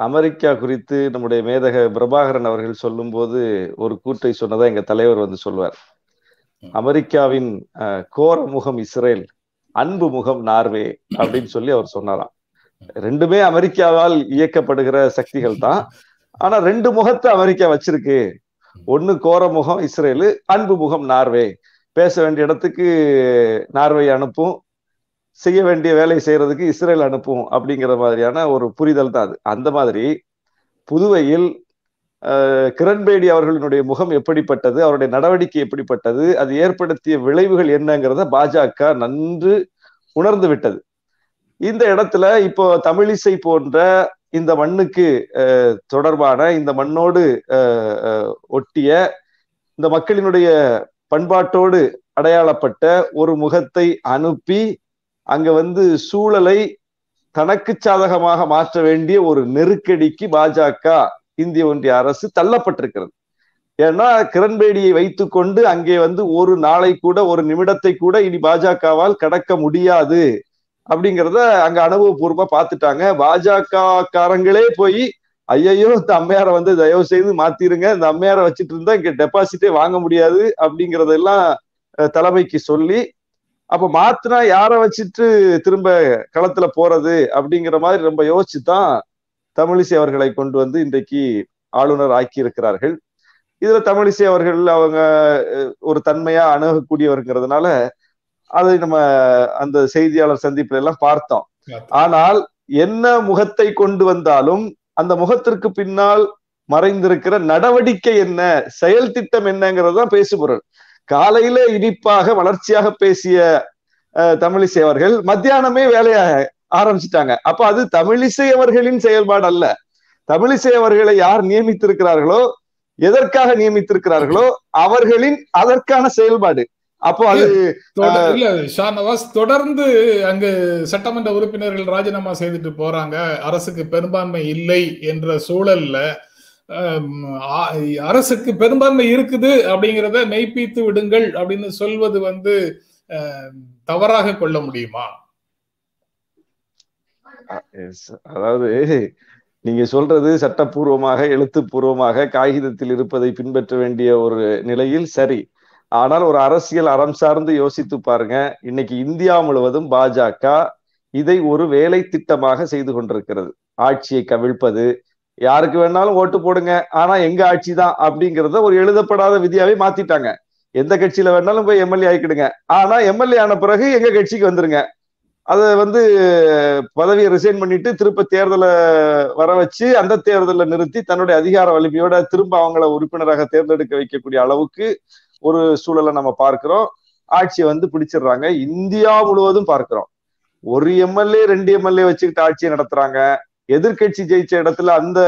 அமெரிக்கா குறித்து நம்முடைய மேதக பிரபாகரன் அவர்கள் சொல்லும் போது ஒரு கூற்றை சொன்னதா எங்க தலைவர் வந்து சொல்வார். அமெரிக்காவின் கோர முகம் இஸ்ரேல் அன்பு முகம் நார்வே அப்படின்னு சொல்லி அவர் சொன்னாராம். ரெண்டுமே அமெரிக்காவால் இயக்கப்படுகிற சக்திகள் தான். ஆனா ரெண்டு முகத்தை அமெரிக்கா வச்சிருக்கு. ஒண்ணு கோர முகம் இஸ்ரேலு அன்பு முகம் நார்வே. பேச வேண்டிய இடத்துக்கு நார்வே அனுப்பும். செய்ய வேண்டிய வேலை செய்யறதுக்கு இஸ்ரேல் அனுப்பும் அப்படிங்கிற மாதிரியான ஒரு புரிதல் தான் அது. அந்த மாதிரி புதுவையில் கிரண்பேடி அவர்களினுடைய முகம் எப்படிப்பட்டது அவருடைய நடவடிக்கை எப்படிப்பட்டது அது ஏற்படுத்திய விளைவுகள் என்னங்கிறத பாஜக நன்று உணர்ந்து விட்டது. இந்த இடத்துல இப்போ தமிழிசை போன்ற இந்த மண்ணுக்கு தொடர்பான இந்த மண்ணோடு ஒட்டிய இந்த மக்களினுடைய பண்பாட்டோடு அடையாளப்பட்ட ஒரு முகத்தை அனுப்பி அங்க வந்து சூழலை தனக்கு சாதகமாக மாற்ற வேண்டிய ஒரு நெருக்கடிக்கு பாஜக இந்திய ஒன்றிய அரசு தள்ளப்பட்டிருக்கிறது. ஏன்னா கிரண்பேடியை வைத்துக்கொண்டு அங்கே வந்து ஒரு நாளை கூட ஒரு நிமிடத்தை கூட இனி பாஜகவால் கடக்க முடியாது அப்படிங்கிறத அங்க அனுபவபூர்வமா பார்த்துட்டாங்க. பாஜக காரங்களே போய் ஐயையோ இந்த அம்மையாரை வந்து தயவு செய்து மாத்திருங்க. இந்த அம்மையாரை வச்சுட்டு இருந்தா இங்க டெபாசிட்டே வாங்க முடியாது அப்படிங்கறதெல்லாம் தலைமைக்கு சொல்லி அப்ப மாத்தினா யாரை வச்சுட்டு திரும்ப களத்துல போறது அப்படிங்கிற மாதிரி ரொம்ப யோசிச்சு தான் தமிழிசை அவர்களை கொண்டு வந்து இன்றைக்கு ஆளுநர் ஆக்கி இருக்கிறார்கள் இதுல தமிழிசை அவர்கள் அவங்க ஒரு தன்மையா அணுகக்கூடியவர்ங்கிறதுனால அதை நம்ம அந்த செய்தியாளர் சந்திப்புல எல்லாம் பார்த்தோம். ஆனால் என்ன முகத்தை கொண்டு வந்தாலும் அந்த முகத்திற்கு பின்னால் மறைந்திருக்கிற நடவடிக்கை என்ன செயல் திட்டம் என்னங்கிறது தான் பேசுபொருள். காலையில இனிப்பாக வளர்ச்சியாக பேசிய தமிழிசை அவர்கள் மத்தியானமே வேலைய ஆரம்பிச்சிட்டாங்க. அப்ப அது தமிழிசை அவர்களின் செயல்பாடு அல்ல. தமிழிசை அவர்களை யார் நியமித்திருக்கிறார்களோ எதற்காக நியமித்திருக்கிறார்களோ அவர்களின் அதற்கான செயல்பாடு. அப்போ அது இல்ல ஷானவாஸ் தொடர்ந்து அங்கு சட்டமன்ற உறுப்பினர்கள் ராஜினாமா செய்துட்டு போறாங்க. அரசுக்கு பெரும்பான்மை இல்லை என்ற சூழல்ல அரசுக்கு பெரும்பான்மை இருக்குது அப்படிங்கிறத மெய்ப்பித்து விடுங்கள் அப்படின்னு சொல்வது வந்து தவறாக கொள்ள முடியுமா? அதாவது நீங்க சொல்றது சட்டப்பூர்வமாக எழுத்துப்பூர்வமாக காகிதத்தில் இருப்பதை பின்பற்ற வேண்டிய ஒரு நிலையில் சரி. ஆனால் ஒரு அரசியல் அறம் சார்ந்து யோசித்து பாருங்க. இன்னைக்கு இந்தியா முழுவதும் பாஜக இதை ஒரு வேலை திட்டமாக செய்து கொண்டிருக்கிறது. ஆட்சியை கவிழ்ப்பது யாருக்கு வேணாலும் ஓட்டு போடுங்க. ஆனா எங்க ஆட்சி தான் அப்படிங்கிறத ஒரு எழுதப்படாத விதியாவே மாத்திட்டாங்க. எந்த கட்சியில வேணாலும் போய் எம்எல்ஏ ஆயிக்கிடுங்க ஆனா எம்எல்ஏ ஆன பிறகு எங்க கட்சிக்கு வந்துருங்க. அதை வந்து பதவியை ரிசைன் பண்ணிட்டு திருப்ப தேர்தலை வர வச்சு அந்த தேர்தலை நிறுத்தி தன்னுடைய அதிகார வலிமையோட திரும்ப அவங்கள உறுப்பினராக தேர்ந்தெடுக்க வைக்கக்கூடிய அளவுக்கு ஒரு சூழலை நம்ம பார்க்கிறோம். ஆட்சியை வந்து பிடிச்சிடுறாங்க. இந்தியா முழுவதும் பார்க்கிறோம். ஒரு எம்எல்ஏ ரெண்டு எம்எல்ஏ வச்சுக்கிட்டு ஆட்சியை நடத்துறாங்க. எதிர்கட்சி ஜெயிச்ச இடத்துல அந்த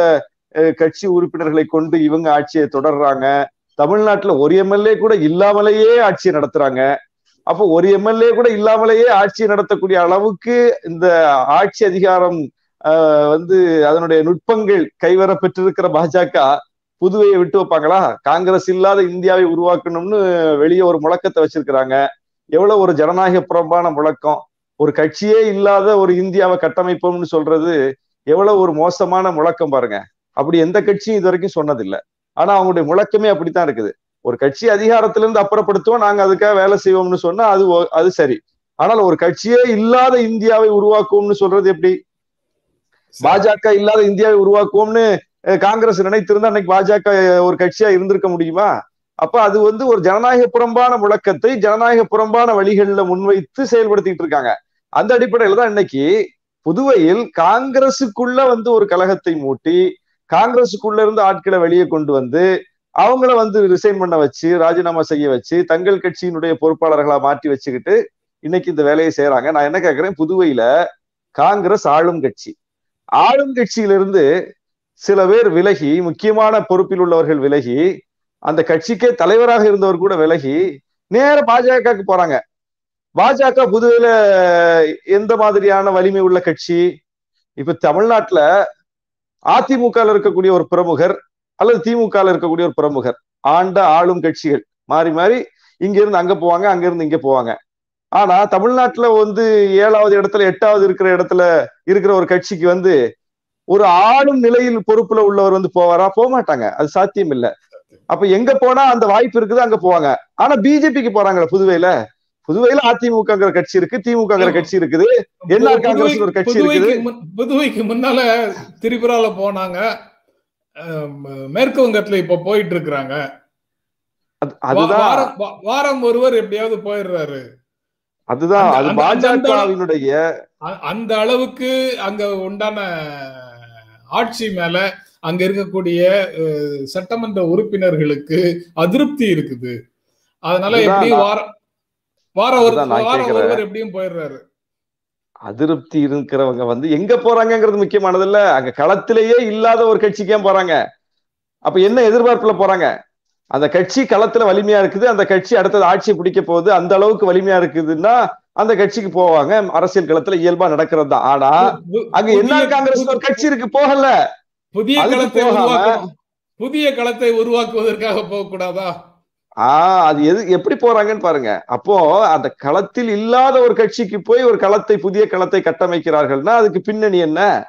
அஹ், கட்சி உறுப்பினர்களை கொண்டு இவங்க ஆட்சியை தொடர்றாங்க. தமிழ்நாட்டுல ஒரு எம்எல்ஏ கூட இல்லாமலேயே ஆட்சியை நடத்துறாங்க. அப்போ ஒரு எம்எல்ஏ கூட இல்லாமலேயே ஆட்சி நடத்தக்கூடிய அளவுக்கு இந்த ஆட்சி அதிகாரம் ஆஹ், வந்து அதனுடைய நுட்பங்கள் கைவர பெற்றிருக்கிற பாஜக புதுவையை விட்டு வைப்பாங்களா? காங்கிரஸ் இல்லாத இந்தியாவை உருவாக்கணும்னு வெளியே ஒரு முழக்கத்தை வச்சிருக்கிறாங்க. எவ்வளவு ஒரு ஜனநாயக புறம்பான முழக்கம். ஒரு கட்சியே இல்லாத ஒரு இந்தியாவை கட்டமைப்போம்னு சொல்றது எவ்வளவு ஒரு மோசமான முழக்கம் பாருங்க. அப்படி எந்த கட்சியும் இது வரைக்கும் சொன்னதில்லை. ஆனா அவங்களுடைய முழக்கமே அப்படித்தான் இருக்குது. ஒரு கட்சி அதிகாரத்திலிருந்து அப்புறப்படுத்துவோம் நாங்க அதுக்காக வேலை செய்வோம்னு சொன்னா அது அது சரி. ஆனால் ஒரு கட்சியே இல்லாத இந்தியாவை உருவாக்குவோம்னு சொல்றது எப்படி? பாஜக இல்லாத இந்தியாவை உருவாக்குவோம்னு காங்கிரஸ் நினைத்திருந்தா அன்னைக்கு பாஜக ஒரு கட்சியா இருந்திருக்க முடியுமா? அப்ப அது வந்து ஒரு ஜனநாயக புறம்பான முழக்கத்தை ஜனநாயக புறம்பான வழிகளில் முன்வைத்து செயல்படுத்திட்டு இருக்காங்க. அந்த அடிப்படையில தான் இன்னைக்கு புதுவையில் காங்கிரசுக்குள்ள வந்து ஒரு கழகத்தை மூட்டி காங்கிரசுக்குள்ள இருந்து ஆட்களை வெளியே கொண்டு வந்து அவங்கள வந்து ரிசைன் பண்ண வச்சு ராஜினாமா செய்ய வச்சு தங்கள் கட்சியினுடைய பொறுப்பாளர்களா மாற்றி வச்சுக்கிட்டு இன்னைக்கு இந்த வேலையை செய்யறாங்க நான் என்ன கேட்கிறேன் புதுவையில காங்கிரஸ் ஆளும் கட்சி. ஆளும் கட்சியிலிருந்து சில பேர் விலகி முக்கியமான பொறுப்பில் உள்ளவர்கள் விலகி அந்த கட்சிக்கே தலைவராக இருந்தவர் கூட விலகி நேர பாஜகவுக்கு போறாங்க. பாஜக புதுவையில எந்த மாதிரியான வலிமை உள்ள கட்சி? இப்ப தமிழ்நாட்டுல அதிமுக இருக்கக்கூடிய ஒரு பிரமுகர் அல்லது திமுக இருக்கக்கூடிய ஒரு பிரமுகர். ஆண்ட ஆளும் கட்சிகள். மாறி மாறி இங்க இருந்து அங்க போவாங்க அங்க இருந்து இங்க போவாங்க. ஆனா தமிழ்நாட்டுல வந்து ஏழாவது இடத்துல எட்டாவது இருக்கிற இடத்துல இருக்கிற ஒரு கட்சிக்கு வந்து ஒரு ஆளும் நிலையில் பொறுப்புல உள்ளவர் வந்து போவாரா? போக மாட்டாங்க அது சாத்தியம் இல்ல அப்ப எங்க போனா அந்த வாய்ப்பு இருக்குது அங்க போவாங்க. ஆனா பிஜேபிக்கு போறாங்களே புதுவையில? புதுவையில அதிமுகங்கிற கட்சி இருக்கு திமுகங்கிற கட்சி இருக்குது. என்ஆர் காங்கிரஸ் ஒரு கட்சி இருக்குது. புதுவைக்கு முன்- புதுவைக்கு முன்னால திரிபுரால போனாங்க. மேற்கு வங்கத்துல இப்ப போயிட்டு இருக்கிறாங்க அது- அதுதான். வாரம் ஒருவர் எப்படியாவது போயிடுறாரு. அதுதான். அது பாஜகவினுடைய அந்த அளவுக்கு அங்க உண்டான ஆட்சி மேல அங்க இருக்கக்கூடிய சட்டமன்ற உறுப்பினர்களுக்கு அதிருப்தி இருக்குது. அதனால நான்- வாரம் அதிருப்தி இருக்கிறவங்க வந்து எங்க போறாங்கங்கிறது முக்கியமானது இல்ல. அங்க களத்திலேயே இல்லாத ஒரு கட்சிக்கு ஏன் போறாங்க? அப்ப என்ன எதிர்பார்ப்புல போறாங்க? அந்த கட்சி களத்துல வலிமையா இருக்குது. அந்த கட்சி அடுத்தது ஆட்சியை பிடிக்க போகுது. அந்த அளவுக்கு வலிமையா இருக்குதுன்னா அந்த கட்சிக்கு போவாங்க. அரசியல் களத்துல இயல்பா நடக்கிறது தான். ஆனா அங்க என்ன காங்கிரஸ் ஒரு கட்சி இருக்கு? போகல. புதிய களத்தை புதிய களத்தை உருவாக்குவதற்காக போக கூடாதா ஆஹ் அது எது எப்படி போறாங்கன்னு பாருங்க. அப்போ அந்த களத்தில் இல்லாத ஒரு கட்சிக்கு போய் ஒரு களத்தை புதிய களத்தை கட்டமைக்கிறார்கள்னா அதுக்கு பின்னணி என்ன?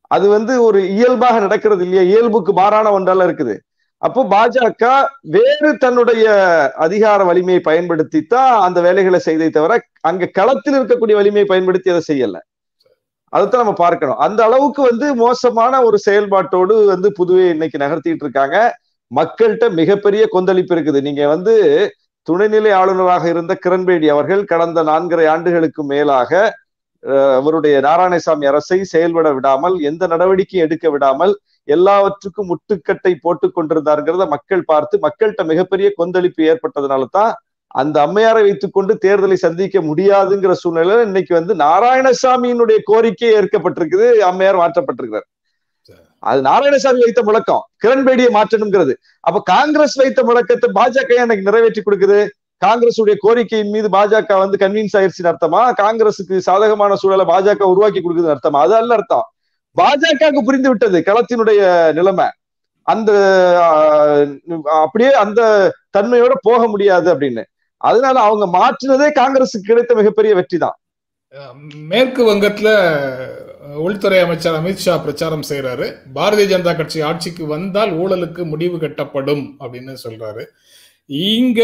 அது வந்து ஒரு இயல்பாக நடக்கிறது இல்லையா? இயல்புக்கு மாறான ஒன்றால இருக்குது. அப்போ பாஜக வேறு தன்னுடைய அதிகார வலிமையை பயன்படுத்தி தான் அந்த வேலைகளை செய்ததை தவிர அங்க களத்தில் இருக்கக்கூடிய வலிமையை பயன்படுத்தி அதை செய்யல. அதைத்தான் நம்ம பார்க்கணும். அந்த அளவுக்கு வந்து மோசமான ஒரு செயல்பாட்டோடு வந்து புதுவை இன்னைக்கு நகர்த்திட்டு இருக்காங்க. மக்கள்கிட்ட மிகப்பெரிய கொந்தளிப்பு இருக்குது. நீங்க வந்து துணைநிலை ஆளுநராக இருந்த கிரண்பேடி அவர்கள் கடந்த நான்கரை ஆண்டுகளுக்கு மேலாக அவருடைய நாராயணசாமி அரசை செயல்பட விடாமல் எந்த நடவடிக்கையும் எடுக்க விடாமல் எல்லாவற்றுக்கும் முட்டுக்கட்டை போட்டுக் கொண்டிருந்தாருங்கிறத மக்கள் பார்த்து மக்கள்கிட்ட மிகப்பெரிய கொந்தளிப்பு ஏற்பட்டதுனால தான் அந்த அம்மையாரை வைத்துக்கொண்டு தேர்தலை சந்திக்க முடியாதுங்கிற சூழ்நிலையில இன்னைக்கு வந்து நாராயணசாமியினுடைய கோரிக்கை ஏற்கப்பட்டிருக்குது. அம்மையார் மாற்றப்பட்டிருக்கிறார். அது நாராயணசாமி வைத்த முழக்கம். கிரண்பேடியை மாற்றணுங்கிறது. அப்ப காங்கிரஸ் வைத்த முழக்கத்தை பாஜக எனக்கு நிறைவேற்றி கொடுக்குது? காங்கிரஸ் உடைய கோரிக்கையின் மீது பாஜக வந்து கன்வின்ஸ் ஆயிடுச்சுன்னு அர்த்தமா? காங்கிரசுக்கு சாதகமான சூழலை பாஜக உருவாக்கி கொடுக்குதுன்னு அர்த்தமா? அது அல்ல அர்த்தம். பாஜகவுக்கு புரிந்து விட்டது களத்தினுடைய நிலைமை. அந்த அப்படியே அந்த தன்மையோட போக முடியாது அப்படின்னு. அதனால அவங்க மாற்றினதே காங்கிரசுக்கு கிடைத்த மிகப்பெரிய வெற்றி தான் மேற்கு வங்கத்துல உள்துறை அமைச்சர் அமித்ஷா பிரச்சாரம் செய்கிறாரு பாரதிய ஜனதா கட்சி ஆட்சிக்கு வந்தால் ஊழலுக்கு முடிவு கட்டப்படும் அப்படின்னு சொல்றாரு. இங்க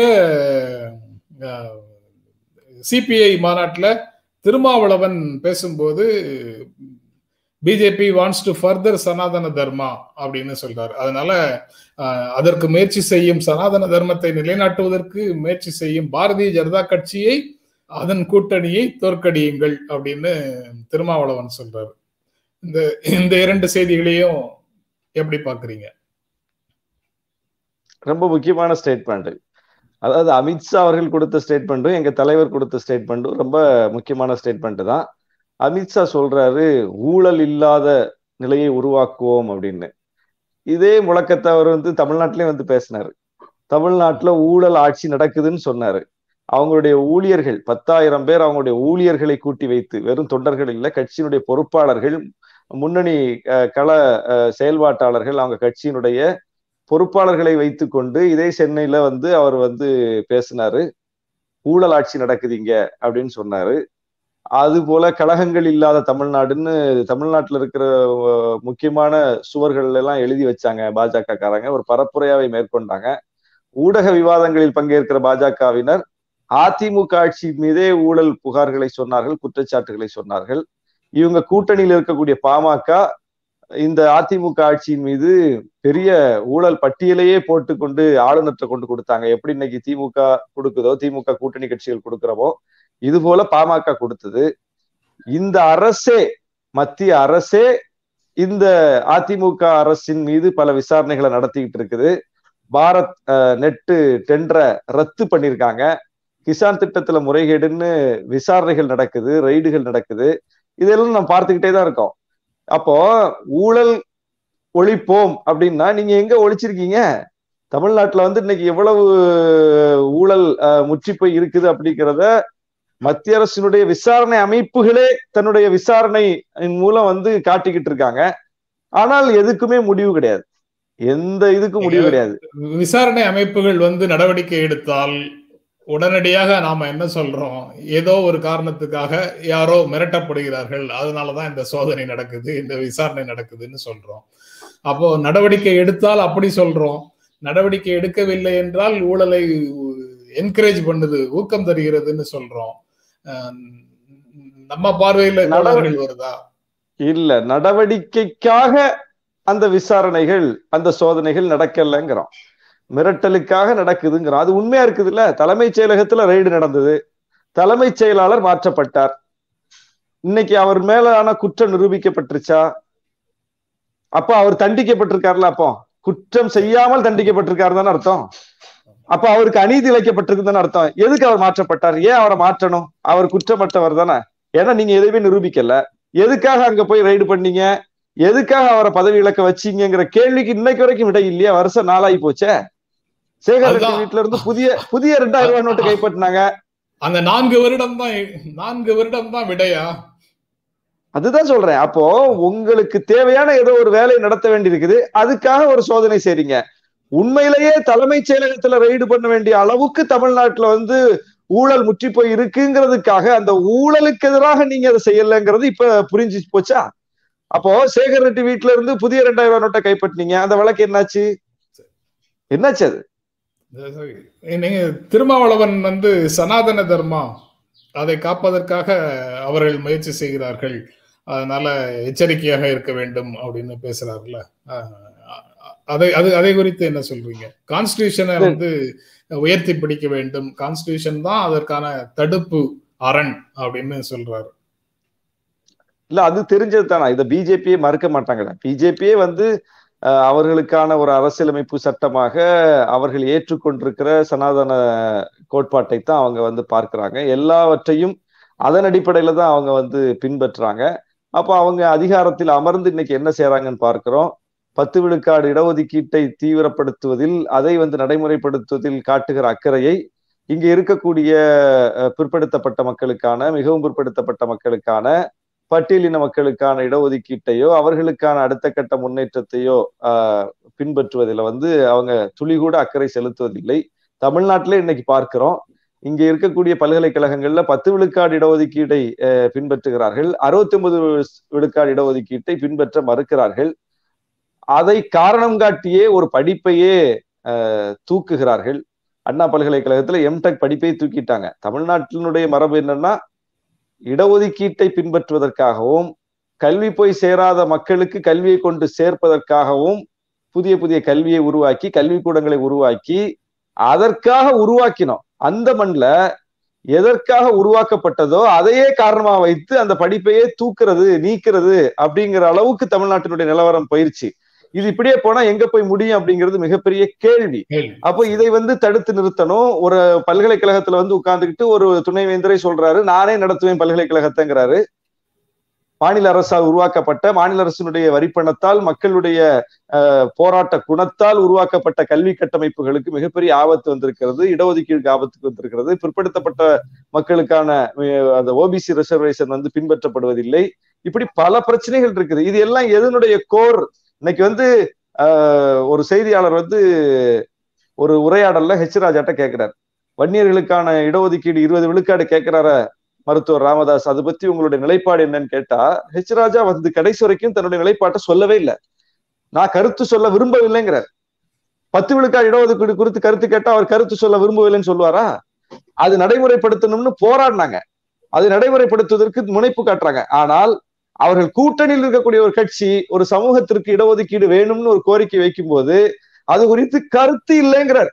சிபிஐ மாநாட்டில் திருமாவளவன் பேசும்போது BJP wants to further Sanatana Dharma அப்படின்னு சொல்றாரு. அதனால அதற்கு முயற்சி செய்யும் சனாதன தர்மத்தை நிலைநாட்டுவதற்கு முயற்சி செய்யும் பாரதிய ஜனதா கட்சியை அதன் கூட்டணியை தோற்கடியுங்கள் அப்படின்னு திருமாவளவன் சொல்றாரு. இந்த இந்த இரண்டு செய்திகளையும் எப்படி பாக்குறீங்க ரொம்ப முக்கியமான ஸ்டேட்மெண்ட் அதாவது அமித்ஷா அவர்கள் கொடுத்த ஸ்டேட்மெண்ட்டும் எங்க தலைவர் கொடுத்த ஸ்டேட்மெண்ட்டும் ரொம்ப முக்கியமான ஸ்டேட்மெண்ட் தான். அமித்ஷா சொல்றாரு ஊழல் இல்லாத நிலையை உருவாக்குவோம் அப்படின்னு. இதே முழக்கத்தை அவர் வந்து தமிழ்நாட்டிலே வந்து பேசினாரு. தமிழ்நாட்டுல ஊழல் ஆட்சி நடக்குதுன்னு சொன்னாரு. அவங்களுடைய ஊழியர்கள் பத்தாயிரம் பேர் அவங்களுடைய ஊழியர்களை கூட்டி வைத்து வெறும் தொண்டர்கள் இல்லை கட்சியினுடைய பொறுப்பாளர்கள் முன்னணி கள செயல்பாட்டாளர்கள் அவங்க கட்சியினுடைய பொறுப்பாளர்களை வைத்து கொண்டு இதே சென்னையில வந்து அவர் வந்து பேசினாரு. ஊழல் ஆட்சி நடக்குது அப்படின்னு சொன்னாரு. அது போல கழகங்கள் இல்லாத தமிழ்நாடுன்னு தமிழ்நாட்டில் இருக்கிற முக்கியமான சுவர்கள் எல்லாம் எழுதி வச்சாங்க பாஜக காரங்க ஒரு பரப்புரையாவை மேற்கொண்டாங்க. ஊடக விவாதங்களில் பங்கேற்கிற பாஜகவினர் அதிமுக ஆட்சி மீதே ஊழல் புகார்களை சொன்னார்கள் குற்றச்சாட்டுகளை சொன்னார்கள். இவங்க கூட்டணியில் இருக்கக்கூடிய பாமக இந்த அதிமுக ஆட்சியின் மீது பெரிய ஊழல் பட்டியலையே போட்டுக்கொண்டு ஆளுநர்கிட்ட கொண்டு கொடுத்தாங்க. எப்படி இன்னைக்கு திமுக கொடுக்குதோ திமுக கூட்டணி கட்சிகள் கொடுக்கிறவோ இது போல பாமக கொடுத்தது. இந்த அரசே மத்திய அரசே இந்த அதிமுக அரசின் மீது பல விசாரணைகளை நடத்திக்கிட்டு இருக்குது. பாரத் நெட்டு டெண்டரை ரத்து பண்ணியிருக்காங்க. கிசான் திட்டத்துல முறைகேடுன்னு விசாரணைகள் நடக்குது ரைடுகள் நடக்குது. இதெல்லாம் நம்ம பார்த்துக்கிட்டே தான் இருக்கோம். அப்போ ஊழல் ஒழிப்போம் அப்படின்னா நீங்க எங்க ஒழிச்சிருக்கீங்க? தமிழ்நாட்டுல வந்து இன்னைக்கு எவ்வளவு ஊழல் முற்றி போய் இருக்குது அப்படிங்கிறத மத்திய அரசினுடைய விசாரணை அமைப்புகளே தன்னுடைய விசாரணை மூலம் வந்து காட்டிக்கிட்டு இருக்காங்க. ஆனால் எதுக்குமே முடிவு கிடையாது. எந்த இதுக்கும் முடிவு கிடையாது. விசாரணை அமைப்புகள் வந்து நடவடிக்கை எடுத்தால் உடனடியாக நாம என்ன சொல்றோம்? ஏதோ ஒரு காரணத்துக்காக யாரோ மிரட்டப்படுகிறார்கள். அதனாலதான் இந்த சோதனை நடக்குது இந்த விசாரணை நடக்குதுன்னு சொல்றோம். அப்போ நடவடிக்கை எடுத்தால் அப்படி சொல்றோம். நடவடிக்கை எடுக்கவில்லை என்றால் ஊழலை என்கரேஜ் பண்ணுது ஊக்கம் தருகிறதுன்னு சொல்றோம். நம்ம பார்வையில நடவடிக்கை வருதா? இல்ல நடவடிக்கைக்காக அந்த விசாரணைகள் அந்த சோதனைகள் நடக்கலைங்கிறோம். மிரட்டலுக்காக நடக்குதுங்கிற அது உண்மையா இருக்குது இல்ல தலைமைச் செயலகத்துல ரெய்டு நடந்தது. தலைமைச் செயலாளர் மாற்றப்பட்டார். இன்னைக்கு அவர் மேலான குற்றம் நிரூபிக்கப்பட்டுருச்சா? அப்ப அவர் தண்டிக்கப்பட்டிருக்காருல அப்போ? குற்றம் செய்யாமல் தண்டிக்கப்பட்டிருக்காரு தானே அர்த்தம். அப்ப அவருக்கு அநீதி இழைக்கப்பட்டிருக்கு அர்த்தம். எதுக்கு அவர் மாற்றப்பட்டார்? ஏன் அவரை மாற்றணும்? அவர் குற்றமற்றவர் தானே. ஏன்னா நீங்க எதுவுமே நிரூபிக்கல. எதுக்காக அங்க போய் ரைடு பண்ணீங்க? எதுக்காக அவரை பதவி இழக்க வச்சீங்கிற கேள்விக்கு இன்னைக்கு வரைக்கும் விடை இல்லையா? வருஷம் நாளாகி போச்சே. சேகர் ரெட்டி வீட்டுல இருந்து புதிய புதிய ரெண்டாயிரம் ரூபாய் நோட்டு கைப்பற்றினாங்க. அந்த நான்கு வருடம் தான் நான்கு வருடம் தான் விடையா? அதுதான் சொல்றேன். அப்போ உங்களுக்கு தேவையான ஏதோ ஒரு வேலையை நடத்த வேண்டியிருக்குது. அதுக்காக ஒரு சோதனை செய்றீங்க. உண்மையிலேயே தலைமைச் செயலகத்துல ரெய்டு பண்ண வேண்டிய அளவுக்கு தமிழ்நாட்டுல வந்து ஊழல் முற்றி போய் இருக்குங்கிறதுக்காக அந்த ஊழலுக்கு எதிராக நீங்க அதை செய்யலைங்கிறது இப்ப புரிஞ்சு போச்சா? அப்போ சேகர் ரெட்டி வீட்டுல இருந்து புதிய ரெண்டாயிரம் ரூபாய் நோட்டை கைப்பற்றினீங்க. அந்த வழக்கு என்னாச்சு? என்னாச்சு அது? நீங்க திருமாவளவன் வந்து சனாதன தர்மா அதை காப்பதற்காக அவர்கள் முயற்சி செய்கிறார்கள். அதனால எச்சரிக்கையாக இருக்க வேண்டும் அப்படின்னு பேசுறாருல்ல. அதை அது அதை குறித்து என்ன சொல்றீங்க? கான்ஸ்டியூஷனை வந்து உயர்த்தி பிடிக்க வேண்டும். கான்ஸ்டியூஷன் தான் அதற்கான தடுப்பு அரண் அப்படின்னு சொல்றாரு. இல்ல அது தெரிஞ்சது தானே இதை பிஜேபியே மறுக்க மாட்டாங்கடா. பிஜேபியே வந்து அவர்களுக்கான ஒரு அரசியலமைப்பு சட்டமாக அவர்கள் ஏற்றுக்கொண்டிருக்கிற சனாதன கோட்பாட்டை தான் அவங்க வந்து பார்க்கிறாங்க. எல்லாவற்றையும் அதன் அடிப்படையில தான் அவங்க வந்து பின்பற்றுறாங்க அப்போ அவங்க அதிகாரத்தில் அமர்ந்து இன்னைக்கு என்ன செய்யறாங்கன்னு பார்க்கிறோம். பத்து விழுக்காடு இடஒதுக்கீட்டை தீவிரப்படுத்துவதில் அதை வந்து நடைமுறைப்படுத்துவதில் காட்டுகிற அக்கறையை இங்க இருக்கக்கூடிய பிற்படுத்தப்பட்ட மக்களுக்கான மிகவும் பிற்படுத்தப்பட்ட மக்களுக்கான பட்டியலின மக்களுக்கான இடஒதுக்கீட்டையோ அவர்களுக்கான அடுத்த கட்ட முன்னேற்றத்தையோ ஆஹ் பின்பற்றுவதில் வந்து அவங்க துளி கூட அக்கறை செலுத்துவதில்லை. தமிழ்நாட்டிலே இன்னைக்கு பார்க்கிறோம். இங்க இருக்கக்கூடிய பல்கலைக்கழகங்கள்ல பத்து விழுக்காடு இடஒதுக்கீட்டை பின்பற்றுகிறார்கள். அறுபத்தி ஒன்பது விழுக்காடு இடஒதுக்கீட்டை பின்பற்ற மறுக்கிறார்கள். அதை காரணம் காட்டியே ஒரு படிப்பையே தூக்குகிறார்கள். அண்ணா பல்கலைக்கழகத்துல எம்டெக் படிப்பை தூக்கிட்டாங்க. தமிழ்நாட்டினுடைய மரபு என்னன்னா இடஒதுக்கீட்டை பின்பற்றுவதற்காகவும் கல்வி போய் சேராத மக்களுக்கு கல்வியை கொண்டு சேர்ப்பதற்காகவும் புதிய புதிய கல்வியை உருவாக்கி கல்விக்கூடங்களை உருவாக்கி அதற்காக உருவாக்கினோம். அந்த மண்ல எதற்காக உருவாக்கப்பட்டதோ அதையே காரணமா வைத்து அந்த படிப்பையே தூக்குறது நீக்கிறது அப்படிங்கிற அளவுக்கு தமிழ்நாட்டினுடைய நிலவரம் போயிருச்சு. இது இப்படியே போனா எங்க போய் முடியும் அப்படிங்கிறது மிகப்பெரிய கேள்வி. அப்போ இதை வந்து தடுத்து நிறுத்தணும். ஒரு பல்கலைக்கழகத்துல வந்து உட்கார்ந்துக்கிட்டு ஒரு துணைவேந்தரை சொல்றாரு நானே நடத்துவேன் பல்கலைக்கழகத்தைங்கிறாரு. மாநில அரசால் உருவாக்கப்பட்ட மாநில அரசினுடைய வரிப்பணத்தால் மக்களுடைய போராட்ட குணத்தால் உருவாக்கப்பட்ட கல்வி கட்டமைப்புகளுக்கு மிகப்பெரிய ஆபத்து வந்திருக்கிறது இடஒதுக்கீடு ஆபத்துக்கு வந்திருக்கிறது. பிற்படுத்தப்பட்ட மக்களுக்கான அந்த ஓபிசி ரிசர்வேஷன் வந்து பின்பற்றப்படுவதில்லை. இப்படி பல பிரச்சனைகள் இருக்குது. இது எல்லாம் எதனுடைய கோர்? இன்னைக்கு வந்து ஒரு செய்தியாளர் வந்து ஒரு உரையாடல்ல ஹெச் ராஜாட்ட கேட்கிறார் வன்னியர்களுக்கான இடஒதுக்கீடு இருபது விழுக்காடு கேட்கிறார மருத்துவர் ராமதாஸ்? அதை பத்தி உங்களுடைய நிலைப்பாடு என்னன்னு கேட்டா ஹெச் ராஜா வந்து கடைசி வரைக்கும் தன்னுடைய நிலைப்பாட்டை சொல்லவே இல்லை. நான் கருத்து சொல்ல விரும்பவில்லைங்கிறார். பத்து விழுக்காடு இடஒதுக்கீடு குறித்து கருத்து கேட்டா அவர் கருத்து சொல்ல விரும்பவில்லைன்னு சொல்லுவாரா? அது நடைமுறைப்படுத்தணும்னு போராடினாங்க. அது நடைமுறைப்படுத்துவதற்கு முனைப்பு காட்டுறாங்க. ஆனால் அவர்கள் கூட்டணியில் இருக்கக்கூடிய ஒரு கட்சி ஒரு சமூகத்திற்கு இடஒதுக்கீடு வேணும்னு ஒரு கோரிக்கை வைக்கும் போது அது குறித்து கருத்து இல்லைங்கிறார்.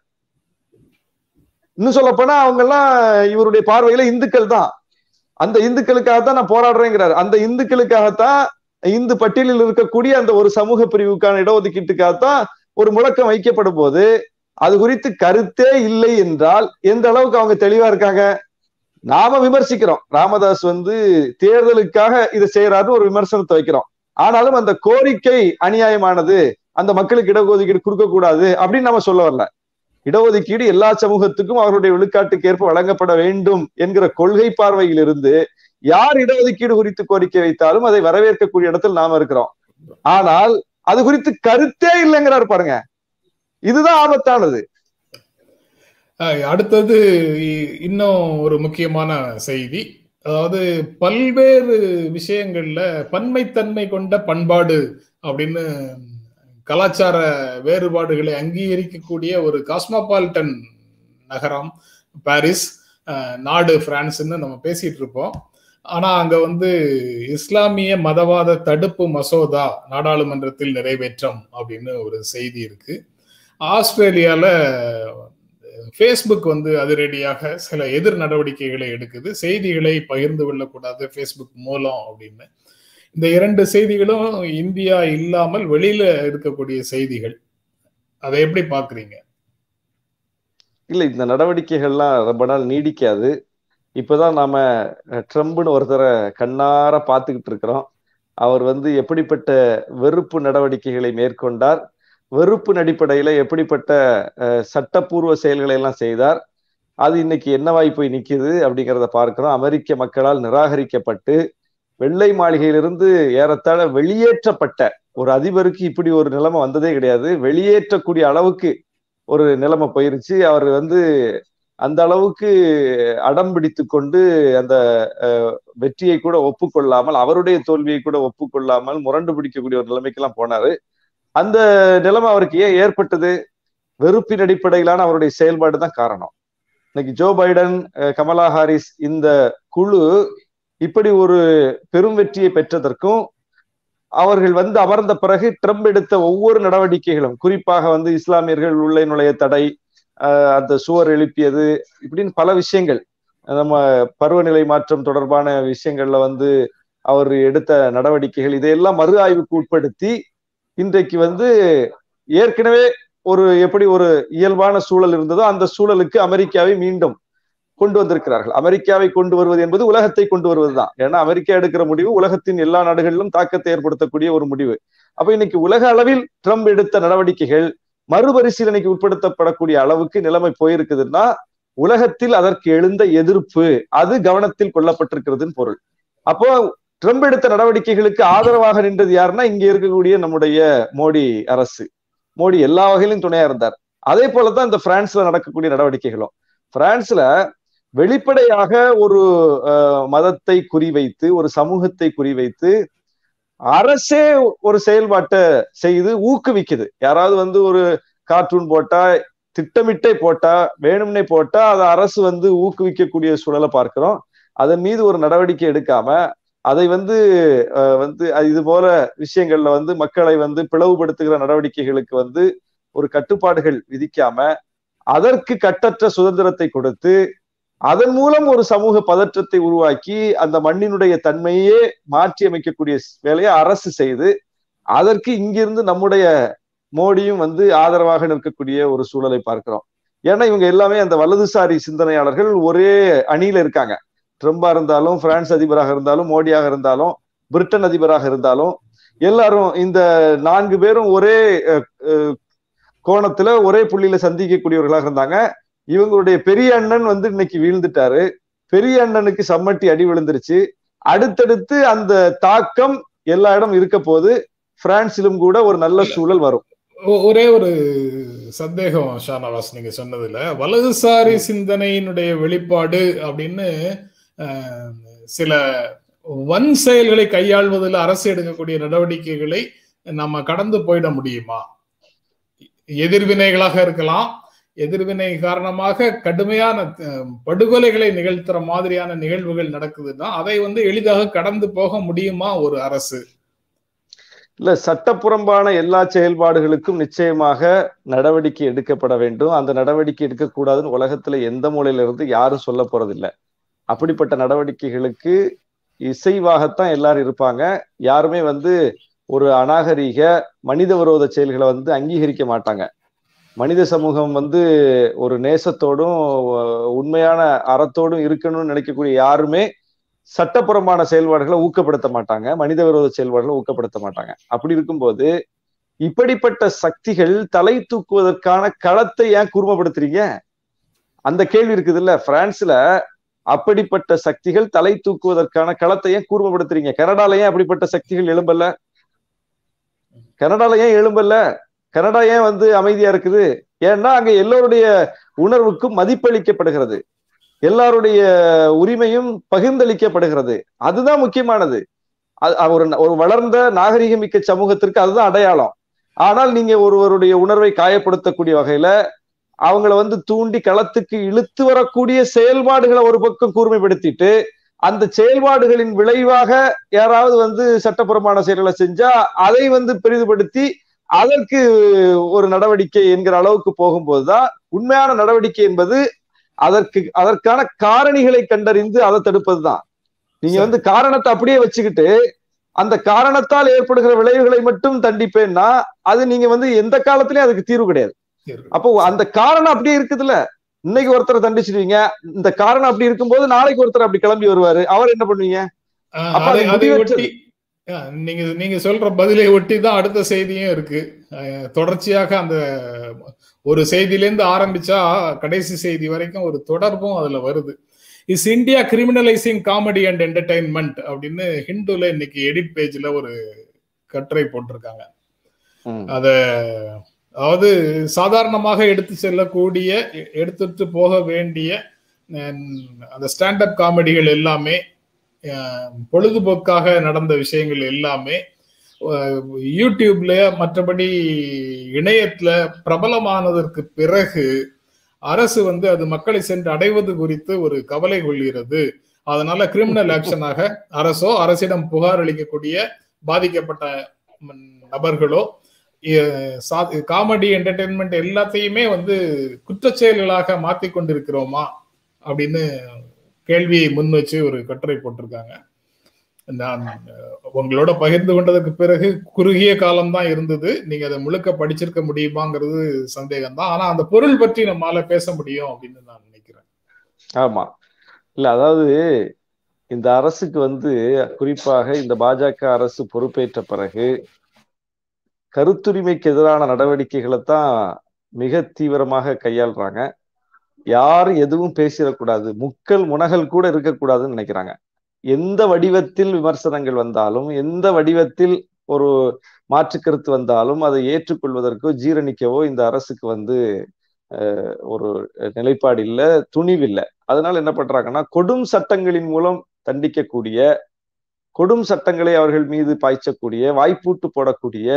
இன்னும் சொல்ல போனா அவங்க எல்லாம் இவருடைய பார்வையில இந்துக்கள் தான். அந்த இந்துக்களுக்காகத்தான் நான் போராடுறேங்கிறார். அந்த இந்துக்களுக்காகத்தான் இந்து பட்டியலில் இருக்கக்கூடிய அந்த ஒரு சமூக பிரிவுக்கான இடஒதுக்கீட்டுக்காகத்தான் ஒரு முழக்கம் வைக்கப்படும் போது அது குறித்து கருத்தே இல்லை என்றால் எந்த அளவுக்கு அவங்க தெளிவா இருக்காங்க? நாம விமர்சிக்கிறோம். ராமதாஸ் வந்து தேர்தலுக்காக இதை செய்யறாருன்னு ஒரு விமர்சனத்தை வைக்கிறோம். ஆனாலும் அந்த கோரிக்கை அநியாயமானது அந்த மக்களுக்கு இடஒதுக்கீடு கொடுக்க கூடாது அப்படின்னு நம்ம சொல்ல வரல. இடஒதுக்கீடு எல்லா சமூகத்துக்கும் அவருடைய விழுக்காட்டுக்கு ஏற்ப வழங்கப்பட வேண்டும் என்கிற கொள்கை பார்வையில் இருந்து யார் இடஒதுக்கீடு குறித்து கோரிக்கை வைத்தாலும் அதை வரவேற்கக்கூடிய இடத்தில் நாம இருக்கிறோம். ஆனால் அது குறித்து கருத்தே இல்லைங்கிறார் பாருங்க. இதுதான் ஆபத்தானது. அடுத்தது இன்னும் ஒரு முக்கியமான செய்தி. அதாவது பல்வேறு விஷயங்கள்ல பன்மைத்தன்மை கொண்ட பண்பாடு அப்படின்னு கலாச்சார வேறுபாடுகளை அங்கீகரிக்கக்கூடிய ஒரு காஸ்மோபாலிட்டன் நகரம் பாரிஸ் நாடு பிரான்ஸ்ன்னு நம்ம பேசிட்டு இருப்போம். ஆனா அங்க வந்து இஸ்லாமிய மதவாத தடுப்பு மசோதா நாடாளுமன்றத்தில் நிறைவேற்றம் அப்படின்னு ஒரு செய்தி இருக்கு. ஆஸ்திரேலியால ஃபேஸ்புக் வந்து அதிரடியாக சில எதிர் நடவடிக்கைகளை எடுக்குது. செய்திகளை பகிர்ந்து கொள்ளக்கூடாது ஃபேஸ்புக் மூலம் அப்படின்னு. இந்த இரண்டு செய்திகளும் இந்தியா இல்லாமல் வெளியில இருக்கக்கூடிய செய்திகள். அதை எப்படி பாக்குறீங்க இல்ல இந்த நடவடிக்கைகள்லாம் ரொம்ப நாள் நீடிக்காது. இப்பதான் நாம ட்ரம்ப்னு ஒருத்தரை கண்ணார பார்த்துக்கிட்டு இருக்கிறோம். அவர் வந்து எப்படிப்பட்ட வெறுப்பு நடவடிக்கைகளை மேற்கொண்டார்? வெறுப்பு அடிப்படையில எப்படிப்பட்ட சட்டப்பூர்வ செயல்களை எல்லாம் செய்தார். அது இன்னைக்கு என்னவாய் போய் நிக்குது அப்படிங்கிறத பார்க்கிறோம். அமெரிக்க மக்களால் நிராகரிக்கப்பட்டு வெள்ளை மாளிகையிலிருந்து ஏறத்தாழ வெளியேற்றப்பட்ட ஒரு அதிபருக்கு இப்படி ஒரு நிலைமை வந்ததே கிடையாது. வெளியேற்றக்கூடிய அளவுக்கு ஒரு நிலைமை போயிருச்சு. அவர் வந்து அந்த அளவுக்கு அடம் பிடித்து கொண்டு அந்த வெற்றியை கூட ஒப்புக்கொள்ளாமல் அவருடைய தோல்வியை கூட ஒப்புக்கொள்ளாமல் முரண்டு பிடிக்கக்கூடிய ஒரு நிலைமைக்கெல்லாம் போனாரு. அந்த நிலைமை அவருக்கு ஏன் ஏற்பட்டது? வெறுப்பின் அடிப்படையிலான அவருடைய செயல்பாடு தான் காரணம். இன்னைக்கு ஜோ பைடன் கமலா ஹாரிஸ் இந்த குழு இப்படி ஒரு பெரும் வெற்றியை பெற்றதற்கும் அவர்கள் வந்து அமர்ந்த பிறகு ட்ரம்ப் எடுத்த ஒவ்வொரு நடவடிக்கைகளும் குறிப்பாக வந்து இஸ்லாமியர்கள் உள்ளே நுழைய தடை அந்த சுவர் எழுப்பியது இப்படின்னு பல விஷயங்கள். நம்ம பருவநிலை மாற்றம் தொடர்பான விஷயங்கள்ல வந்து அவர் எடுத்த நடவடிக்கைகள் இதையெல்லாம் மறு ஆய்வுக்கு உட்படுத்தி இன்றைக்கு வந்து ஏற்கனவே ஒரு எப்படி ஒரு இயல்பான சூழல் இருந்ததோ அந்த சூழலுக்கு அமெரிக்காவை மீண்டும் கொண்டு வந்திருக்கிறார்கள். அமெரிக்காவை கொண்டு வருவது என்பது உலகத்தை கொண்டு வருவது தான் ஏன்னா அமெரிக்கா எடுக்கிற முடிவு உலகத்தின் எல்லா நாடுகளிலும் தாக்கத்தை ஏற்படுத்தக்கூடிய ஒரு முடிவு. அப்ப இன்னைக்கு உலக அளவில் ட்ரம்ப் எடுத்த நடவடிக்கைகள் மறுபரிசீலனைக்கு உட்படுத்தப்படக்கூடிய அளவுக்கு நிலைமை போயிருக்குதுன்னா உலகத்தில் அதற்கு எழுந்த எதிர்ப்பு அது கவனத்தில் கொள்ளப்பட்டிருக்கிறதுன்னு பொருள். அப்போ ட்ரம்ப் எடுத்த நடவடிக்கைகளுக்கு ஆதரவாக நின்றது யாருன்னா இங்க இருக்கக்கூடிய நம்முடைய மோடி அரசு. மோடி எல்லா வகையிலும் துணையா இருந்தார். அதே போலதான் இந்த பிரான்ஸ்ல நடக்கக்கூடிய நடவடிக்கைகளும். பிரான்ஸ்ல வெளிப்படையாக ஒரு மதத்தை குறிவைத்து ஒரு சமூகத்தை குறிவைத்து அரசே ஒரு செயல்பாட்டை செய்து ஊக்குவிக்குது. யாராவது வந்து ஒரு கார்ட்டூன் போட்டா திட்டமிட்டே போட்டா வேணும்னே போட்டா அதை அரசு வந்து ஊக்குவிக்கக்கூடிய சூழலை பார்க்கிறோம். அதன் மீது ஒரு நடவடிக்கை எடுக்காம அதை வந்து வந்து இது போல விஷயங்கள்ல வந்து மக்களை வந்து பிளவுபடுத்துகிற நடவடிக்கைகளுக்கு வந்து ஒரு கட்டுப்பாடுகள் விதிக்காம அதற்கு கட்டற்ற சுதந்திரத்தை கொடுத்து அதன் மூலம் ஒரு சமூக பதற்றத்தை உருவாக்கி அந்த மண்ணினுடைய தன்மையே மாற்றி அமைக்கக்கூடிய வேலையை அரசு செய்து அதற்கு இங்கிருந்து நம்முடைய மோடியும் வந்து ஆதரவாக நிற்கக்கூடிய ஒரு சூழலை பார்க்கிறோம். ஏன்னா இவங்க எல்லாமே அந்த வலதுசாரி சிந்தனையாளர்கள் ஒரே அணியில இருக்காங்க. ட்ரம்பா இருந்தாலும் பிரான்ஸ் அதிபராக இருந்தாலும் மோடியாக இருந்தாலும் பிரிட்டன் அதிபராக இருந்தாலும் எல்லாரும் இந்த நான்கு பேரும் ஒரே கோணத்துல ஒரே புள்ளியில சந்திக்கக்கூடியவர்களாக இருந்தாங்க. இவங்களுடைய பெரிய அண்ணன் வந்து இன்னைக்கு வீழ்ந்துட்டாரு. பெரிய அண்ணனுக்கு சம்மட்டி அடி விழுந்துருச்சு. அடுத்தடுத்து அந்த தாக்கம் எல்லா இடம் இருக்க போது பிரான்சிலும் கூட ஒரு நல்ல சூழல் வரும். ஒரே ஒரு சந்தேகம் ஷானவாஸ் நீங்க சொன்னதுல. வலதுசாரி சிந்தனையினுடைய வெளிப்பாடு அப்படின்னு சில வன் செயல்களை கையாள்வதில் அரசு எடுக்கக்கூடிய நடவடிக்கைகளை நம்ம கடந்து போயிட முடியுமா? எதிர்வினைகளாக இருக்கலாம். எதிர்வினை காரணமாக கடுமையான படுகொலைகளை நிகழ்த்துற மாதிரியான நிகழ்வுகள் நடக்குதுன்னா அதை வந்து எளிதாக கடந்து போக முடியுமா ஒரு அரசு? இல்ல சட்டப்புறம்பான எல்லா செயல்பாடுகளுக்கும் நிச்சயமாக நடவடிக்கை எடுக்கப்பட வேண்டும். அந்த நடவடிக்கை எடுக்கக்கூடாதுன்னு உலகத்துல எந்த மூலையில இருந்து யாரும் சொல்ல போறதில்லை. அப்படிப்பட்ட நடவடிக்கைகளுக்கு இசைவாகத்தான் எல்லாரும் இருப்பாங்க. யாருமே வந்து ஒரு அநாகரீக மனித விரோத செயல்களை வந்து அங்கீகரிக்க மாட்டாங்க. மனித சமூகம் வந்து ஒரு நேசத்தோடும் உண்மையான அறத்தோடும் இருக்கணும்னு நினைக்கக்கூடிய யாருமே சட்டப்புறமான செயல்பாடுகளை ஊக்கப்படுத்த மாட்டாங்க. மனித விரோத செயல்பாடுகளை ஊக்கப்படுத்த மாட்டாங்க. அப்படி இருக்கும்போது இப்படிப்பட்ட சக்திகள் தலை தூக்குவதற்கான களத்தை ஏன் கூர்மப்படுத்துறீங்க அந்த கேள்வி இருக்குது இல்ல பிரான்ஸ்ல அப்படிப்பட்ட சக்திகள் தலை தூக்குவதற்கான களத்தை ஏன் கூர்மப்படுத்துறீங்க? கனடால ஏன் அப்படிப்பட்ட சக்திகள் எழும்பல்ல கனடால ஏன் எழும்பல்ல கனடா ஏன் வந்து அமைதியா இருக்குது? ஏன்னா அங்க எல்லோருடைய உணர்வுக்கும் மதிப்பளிக்கப்படுகிறது. எல்லாருடைய உரிமையும் பகிர்ந்தளிக்கப்படுகிறது. அதுதான் முக்கியமானது. ஒரு ஒரு வளர்ந்த நாகரிகமிக்க சமூகத்திற்கு அதுதான் அடையாளம். ஆனால் நீங்க ஒருவருடைய உணர்வை காயப்படுத்தக்கூடிய வகையில அவங்கள வந்து தூண்டி களத்துக்கு இழுத்து வரக்கூடிய செயல்பாடுகளை ஒரு பக்கம் கூர்மைப்படுத்திட்டு அந்த செயல்பாடுகளின் விளைவாக யாராவது வந்து சட்டப்புறமான செயல்களை செஞ்சா அதை வந்து பெரிதுபடுத்தி அதற்கு ஒரு நடவடிக்கை என்கிற அளவுக்கு போகும்போதுதான் உண்மையான நடவடிக்கை என்பது அதற்கு அதற்கான காரணிகளை கண்டறிந்து அதை தடுப்பதுதான். நீங்க வந்து காரணத்தை அப்படியே வச்சுக்கிட்டு அந்த காரணத்தால் ஏற்படுகிற விளைவுகளை மட்டும் தண்டிப்பேன்னா அது நீங்க வந்து எந்த காலத்திலயும் அதுக்கு தீர்வு கிடையாது. அப்போ அந்த காரணம் அப்படியே இருக்குதுல்ல? இன்னைக்கு ஒருத்தரை தண்டிச்சிருவீங்க இந்த காரணம் அப்படி இருக்கும்போது நாளைக்கு ஒருத்தர் அப்படி கிளம்பி வருவாரு. அவர் என்ன பண்ணுவீங்க? நீங்க நீங்க சொல்ற பதிலை ஒட்டி தான் அடுத்த செய்தியும் இருக்கு. தொடர்ச்சியாக அந்த ஒரு செய்தியிலேருந்து ஆரம்பிச்சா கடைசி செய்தி வரைக்கும் ஒரு தொடர்பும் அதுல வருது. Is India criminalising comedy and entertainment அப்படின்னு ஹிந்துல இன்னைக்கு எடிட் பேஜ்ல ஒரு கட்டுரை போட்டிருக்காங்க. அத அதாவது சாதாரணமாக எடுத்து செல்லக்கூடிய எடுத்துட்டு போக வேண்டிய அந்த ஸ்டாண்டப் காமெடிகள் எல்லாமே பொழுதுபோக்காக நடந்த விஷயங்கள் எல்லாமே யூடியூப்ல மற்றபடி இணையத்துல பிரபலமானதற்கு பிறகு அரசு வந்து அது மக்களை சென்று அடைவது குறித்து ஒரு கவலை கொள்கிறது. அதனால கிரிமினல் ஆக்ஷனாக அரசோ அரசிடம் புகார் அளிக்கக்கூடிய பாதிக்கப்பட்ட நபர்களோ காமெடி என்டர்டெயின்மெண்ட் எல்லாத்தையுமே வந்து குற்றச்செயல்களாக மாத்தி கொண்டிருக்கிறோமா அப்படின்னு கேள்வியை முன் வச்சு ஒரு கட்டுரை போட்டிருக்காங்க. நான் உங்களோட பகிர்ந்து கொண்டதுக்கு பிறகு குறுகிய காலம்தான் இருந்தது. நீங்க அதை முழுக்க படிச்சிருக்க முடியுமாங்கிறது சந்தேகம் தான் ஆனா அந்த பொருள் பற்றி நம்மளால பேச முடியும் அப்படின்னு நான் நினைக்கிறேன். ஆமா. இல்ல அதாவது இந்த அரசுக்கு வந்து குறிப்பாக இந்த பாஜக அரசு பொறுப்பேற்ற பிறகு கருத்துரிமைக்கு எதிரான நடவடிக்கைகளை தான் மிக தீவிரமாக கையாளுறாங்க. யார் எதுவும் பேசிடக்கூடாது. முக்கள் முனகல் கூட இருக்கக்கூடாதுன்னு நினைக்கிறாங்க. எந்த வடிவத்தில் விமர்சனங்கள் வந்தாலும் எந்த வடிவத்தில் ஒரு மாற்று கருத்து வந்தாலும் அதை ஏற்றுக்கொள்வதற்கோ ஜீரணிக்கவோ இந்த அரசுக்கு வந்து ஒரு நிலைப்பாடு இல்லை துணிவில்லை அதனால என்ன பண்றாங்கன்னா கொடும் சட்டங்களின் மூலம் தண்டிக்கக்கூடிய கொடும் சட்டங்களை அவர்கள் மீது பாய்ச்சக்கூடிய வாய்ப்பூட்டு போடக்கூடிய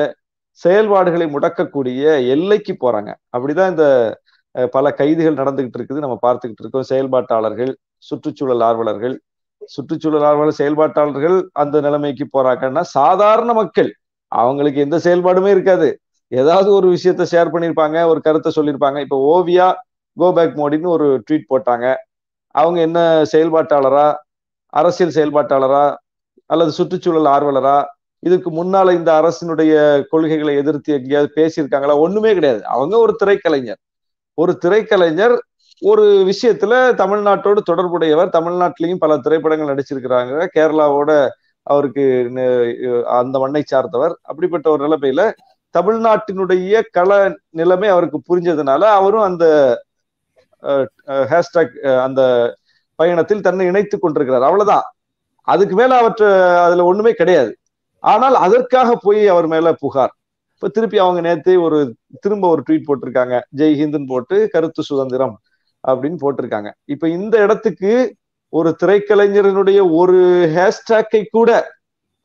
செயல்பாடுகளை முடக்கக்கூடிய எல்லைக்கு போறாங்க. அப்படிதான் இந்த பல கைதுகள் நடந்துகிட்டு இருக்குது. நம்ம பார்த்துக்கிட்டு இருக்கோம். செயல்பாட்டாளர்கள் சுற்றுச்சூழல் ஆர்வலர்கள். சுற்றுச்சூழல் ஆர்வலர் செயல்பாட்டாளர்கள் அந்த நிலைமைக்கு போறாங்கன்னா சாதாரண மக்கள் அவங்களுக்கு எந்த செயல்பாடுமே இருக்காது. ஏதாவது ஒரு விஷயத்த ஷேர் பண்ணியிருப்பாங்க ஒரு கருத்தை சொல்லியிருப்பாங்க. இப்போ ஓவியா கோ பேக் மோடின்னு ஒரு ட்வீட் போட்டாங்க. அவங்க என்ன செயல்பாட்டாளரா? அரசியல் செயல்பாட்டாளரா? அல்லது சுற்றுச்சூழல் ஆர்வலரா? இதுக்கு முன்னால இந்த அரசினுடைய கொள்கைகளை எதிர்த்து எங்கேயாவது பேசியிருக்காங்களா? ஒண்ணுமே கிடையாது. அவங்க ஒரு திரைக்கலைஞர். ஒரு திரைக்கலைஞர் ஒரு விஷயத்துல தமிழ்நாட்டோடு தொடர்புடையவர். தமிழ்நாட்டிலையும் பல திரைப்படங்கள் நடிச்சிருக்கிறாங்க. கேரளாவோட அவருக்கு அந்த மண்ணை சார்ந்தவர். அப்படிப்பட்ட ஒரு நிலைமையில தமிழ்நாட்டினுடைய கள நிலைமை அவருக்கு புரிஞ்சதுனால அவரும் அந்த ஹேஷ்டாக் அந்த பயணத்தில் தன்னை இணைத்துக் கொண்டிருக்கிறார். அவ்வளவுதான். அதுக்கு மேல அவற்றை அதுல ஒண்ணுமே கிடையாது. ஆனால் அதற்காக போய் அவர் மேல புகார். இப்ப திருப்பி அவங்க நேத்து ஒரு திரும்ப ஒரு ட்வீட் போட்டிருக்காங்க. ஜெய் ஹிந்துன்னு போட்டு கருத்து சுதந்திரம் அப்படின்னு போட்டிருக்காங்க. இப்ப இந்த இடத்துக்கு ஒரு திரைக்கலைஞரனுடைய ஒரு ஹேஷ்டாக்கை கூட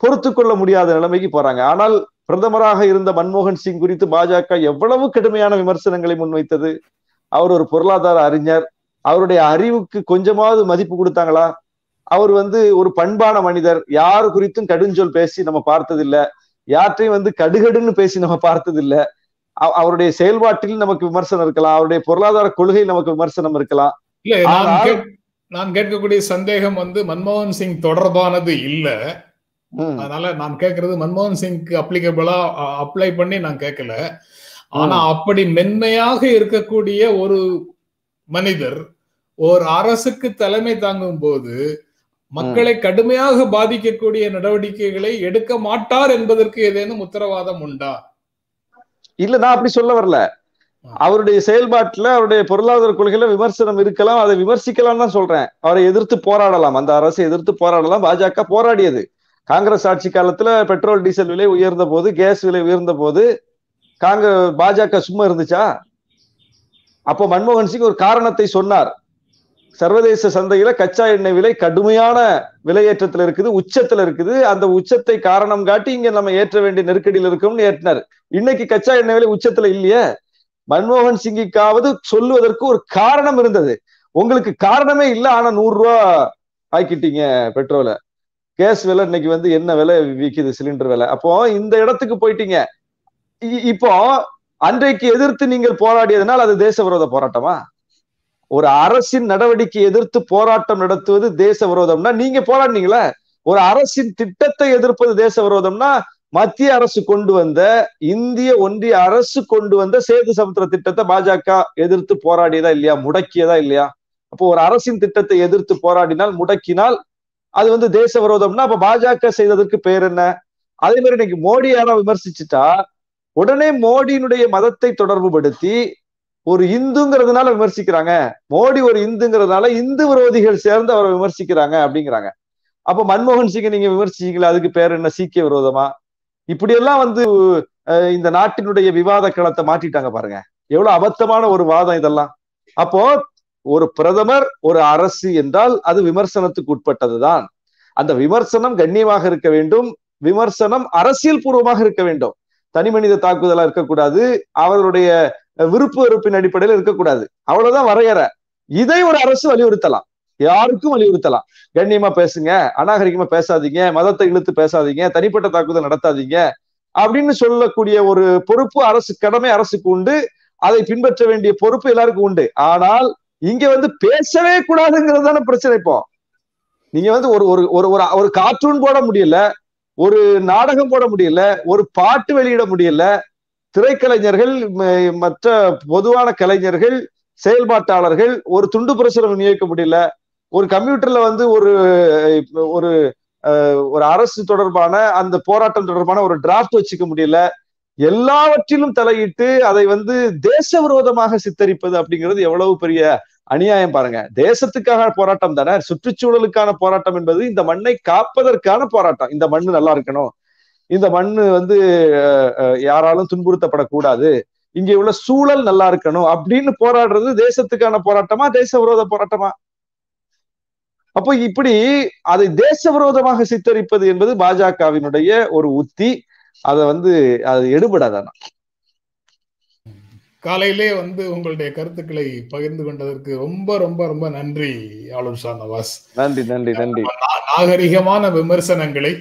பொறுத்து கொள்ள முடியாத நிலைமைக்கு போறாங்க. ஆனால் பிரதமராக இருந்த மன்மோகன் சிங் குறித்து பாஜக எவ்வளவு கடுமையான விமர்சனங்களை முன்வைத்தது? அவர் ஒரு பொருளாதார அறிஞர். அவருடைய அறிவுக்கு கொஞ்சமாவது மதிப்பு கொடுத்தாங்களா? அவர் வந்து ஒரு பண்பான மனிதர். யாரு குறித்தும் கடுஞ்சொல் பேசி நம்ம பார்த்ததில்ல. யார்ட்டையும் வந்து கடுகடுன்னு பேசி நம்ம பார்த்ததில்ல. அவருடைய செயல்பாட்டில் நமக்கு விமர்சனம் இருக்கலாம். அவருடைய பொருளாதார கொள்கையில் நமக்கு விமர்சனம் இருக்கலாம். இல்ல நான் கேட்கக்கூடிய சந்தேகம் வந்து மன்மோகன் சிங் தொடர்பானது இல்ல. அதனால நான் கேட்கறது மன்மோகன் சிங்க்கு அப்ளிகபிளா அப்ளை பண்ணி நான் கேட்கல. ஆனா அப்படி மென்மையாக இருக்கக்கூடிய ஒரு மனிதர் ஒரு அரசுக்கு தலைமை தாங்கும் போது மக்களை கடுமையாக பாதிக்கக்கூடிய நடவடிக்கைகளை எடுக்க மாட்டார் என்பதற்கு ஏதேனும் உத்தரவாதம் உண்டா? இல்ல நான் அப்படி சொல்ல வரல. அவருடைய செயல்பாட்டுல அவருடைய பொருளாதார கொள்கையில விமர்சனம் இருக்கலாம் அதை விமர்சிக்கலாம் தான் சொல்றேன். அவரை எதிர்த்து போராடலாம். அந்த அரசை எதிர்த்து போராடலாம். பாஜக போராடியது. காங்கிரஸ் ஆட்சி காலத்துல பெட்ரோல் டீசல் விலை உயர்ந்த போது கேஸ் விலை உயர்ந்த போது காங்கிரஸ் பாஜக சும்மா இருந்துச்சா? அப்போ மன்மோகன் சிங் ஒரு காரணத்தை சொன்னார். சர்வதேச சந்தையில கச்சா எண்ணெய் விலை கடுமையான விலையேற்றத்துல இருக்குது உச்சத்துல இருக்குது. அந்த உச்சத்தை காரணம் காட்டி இங்க நம்ம ஏற்ற வேண்டிய நெருக்கடியில் இருக்கோம்னு ஏற்றினார். இன்னைக்கு கச்சா எண்ணெய் விலை உச்சத்துல இல்லையே? மன்மோகன் சிங்கிக்காவது சொல்லுவதற்கு ஒரு காரணம் இருந்தது. உங்களுக்கு காரணமே இல்லை ஆனா நூறு ரூபா ஆக்கிட்டீங்க பெட்ரோலை. கேஸ் விலை இன்னைக்கு வந்து என்ன விலை விற்கிது சிலிண்டர் விலை. அப்போ இந்த இடத்துக்கு போயிட்டீங்க. இப்போ அன்றைக்கு எதிர்த்து நீங்கள் போராடியதுனால் அது தேச விரோத போராட்டமா? ஒரு அரசின் நடவடிக்கை எதிர்த்து போராட்டம் நடத்துவது தேச விரோதம்னா நீங்க போராடினீங்களா ஒரு அரசின் திட்டத்தை எதிர்ப்பது தேச விரோதம்னா மத்திய அரசு கொண்டு வந்த இந்திய ஒன்றிய அரசு கொண்டு வந்த சேது சமுத்திர திட்டத்தை பாஜக எதிர்த்து போராடியதா இல்லையா முடக்கியதா இல்லையா? அப்போ ஒரு அரசின் திட்டத்தை எதிர்த்து போராடினால் முடக்கினால் அது வந்து தேச விரோதம்னா அப்ப பாஜக செய்ததற்கு பேர் என்ன? அதே மாதிரி இன்னைக்கு மோடி யாரா விமர்சிச்சுட்டா உடனே மோடியினுடைய மதத்தை தொடர்பு படுத்தி ஒரு இந்துங்கிறதுனால விமர்சிக்கிறாங்க. மோடி ஒரு இந்துங்கிறதுனால இந்து விரோதிகள் சேர்ந்து அவரை விமர்சிக்கிறாங்க அப்படிங்கிறாங்க. அப்ப மன்மோகன் சிங்கை நீங்க விமர்சிச்சீங்களா அதுக்கு பேர் என்ன? சீக்கிய விரோதமா? இப்படியெல்லாம் வந்து இந்த நாட்டினுடைய விவாத களத்தை மாற்றிட்டாங்க பாருங்க. எவ்வளவு அபத்தமான ஒரு வாதம் இதெல்லாம். அப்போ ஒரு பிரதமர் ஒரு அரசு என்றால் அது விமர்சனத்துக்கு உட்பட்டதுதான். அந்த விமர்சனம் கண்ணியமாக இருக்க வேண்டும். விமர்சனம் அரசியல் பூர்வமாக இருக்க வேண்டும். தனி மனித தாக்குதலா இருக்கக்கூடாது. அவர்களுடைய விருப்பு வெறுப்பின் அடிப்படையில் இருக்கக்கூடாது. அவ்வளவுதான் வரையறை. இதை ஒரு அரசு வலியுறுத்தலாம். யாருக்கும் வலியுறுத்தலாம். கண்ணியமா பேசுங்க அநாகரிகமா பேசாதீங்க மதத்தை இழுத்து பேசாதீங்க தனிப்பட்ட தாக்குதல் நடத்தாதீங்க அப்படின்னு சொல்லக்கூடிய ஒரு பொறுப்பு அரசு கடமை அரசுக்கு உண்டு. அதை பின்பற்ற வேண்டிய பொறுப்பு எல்லாருக்கும் உண்டு. ஆனால் இங்க வந்து பேசவே கூடாதுங்கிறது தானே பிரச்சனை இப்போ. நீங்க வந்து ஒரு ஒரு ஒரு ஒரு ஒரு கார்ட்டூன் போட முடியல ஒரு நாடகம் போட முடியல ஒரு பாட்டு வெளியிட முடியல திரைக்கலைஞர்கள் மற்ற பொதுவான கலைஞர்கள் செயல்பாட்டாளர்கள் ஒரு துண்டு பிரசுரம் விநியோகிக்க முடியல. ஒரு கம்ப்யூட்டர்ல வந்து ஒரு ஒரு அஹ், ஒரு அரசு தொடர்பான அந்த போராட்டம் தொடர்பான ஒரு டிராஃப்ட் வச்சுக்க முடியல. எல்லாவற்றிலும் தலையிட்டு அதை வந்து தேச விரோதமாக சித்தரிப்பது அப்படிங்கிறது எவ்வளவு பெரிய அநியாயம் பாருங்க. தேசத்துக்காக போராட்டம் தானே. சுற்றுச்சூழலுக்கான போராட்டம் என்பது இந்த மண்ணை காப்பதற்கான போராட்டம். இந்த மண்ணு நல்லா இருக்கணும். இந்த மண்ணு வந்து யாராலும் துன்புறுத்தப்படக்கூடாது. இங்கே உள்ள சூழல் நல்லா இருக்கணும் அப்படின்னு போராடுறது தேசத்துக்கான போராட்டமா தேச விரோத போராட்டமா? அப்போ இப்படி அதை தேச விரோதமாக சித்தரிப்பது என்பது பாஜகவினுடைய ஒரு உத்தி. அதை வந்து அது எடுபடாதானா? காலையிலே வந்து உங்களுடைய கருத்துக்களை பகிர்ந்து கொண்டதற்கு ரொம்ப ரொம்ப ரொம்ப நன்றி ஆளுர் ஷா நவாஸ் நன்றி நன்றி நன்றி. நாகரிகமான விமர்சனங்களை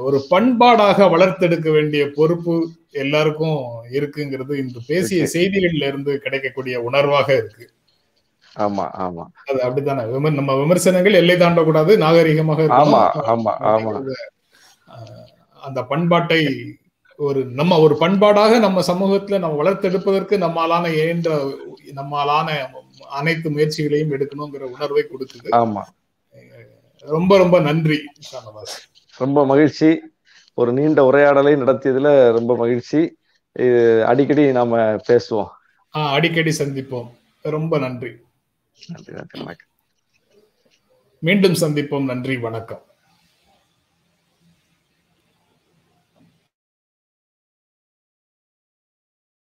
ஒரு பண்பாடாக வளர்த்தெடுக்க வேண்டிய பொறுப்பு எல்லாருக்கும் இருக்குங்கிறது இந்த பேசிய. செய்திகள்ல இருந்து கிடைக்கக்கூடிய உணர்வாக இருக்கு. ஆமா ஆமா. அது அப்படித்தானே? நம்ம விமர்சனங்கள் எல்லை தாண்டக்கூடாது நாகரிகமாக. ஆமா ஆமா ஆமா. அஹ், அந்த பண்பாட்டை ஒரு நம்ம ஒரு பண்பாடாக நம்ம சமூகத்துல நம்ம வளர்த்தெடுப்பதற்கு நம்மாலான இயன்ற நம்மாலான அனைத்து முயற்சிகளையும் எடுக்கணுங்கிற உணர்வை கொடுக்குது ஆமா. ரொம்ப ரொம்ப நன்றி ஷானவாஸ். ரொம்ப மகிழ்ச்சி. ஒரு நீண்ட உரையாடலை நடத்தியதுல ரொம்ப மகிழ்ச்சி. இது அடிக்கடி நாம பேசுவோம். ஆஹ் அடிக்கடி சந்திப்போம். ரொம்ப நன்றி. நன்றி மீண்டும் சந்திப்போம். நன்றி வணக்கம்.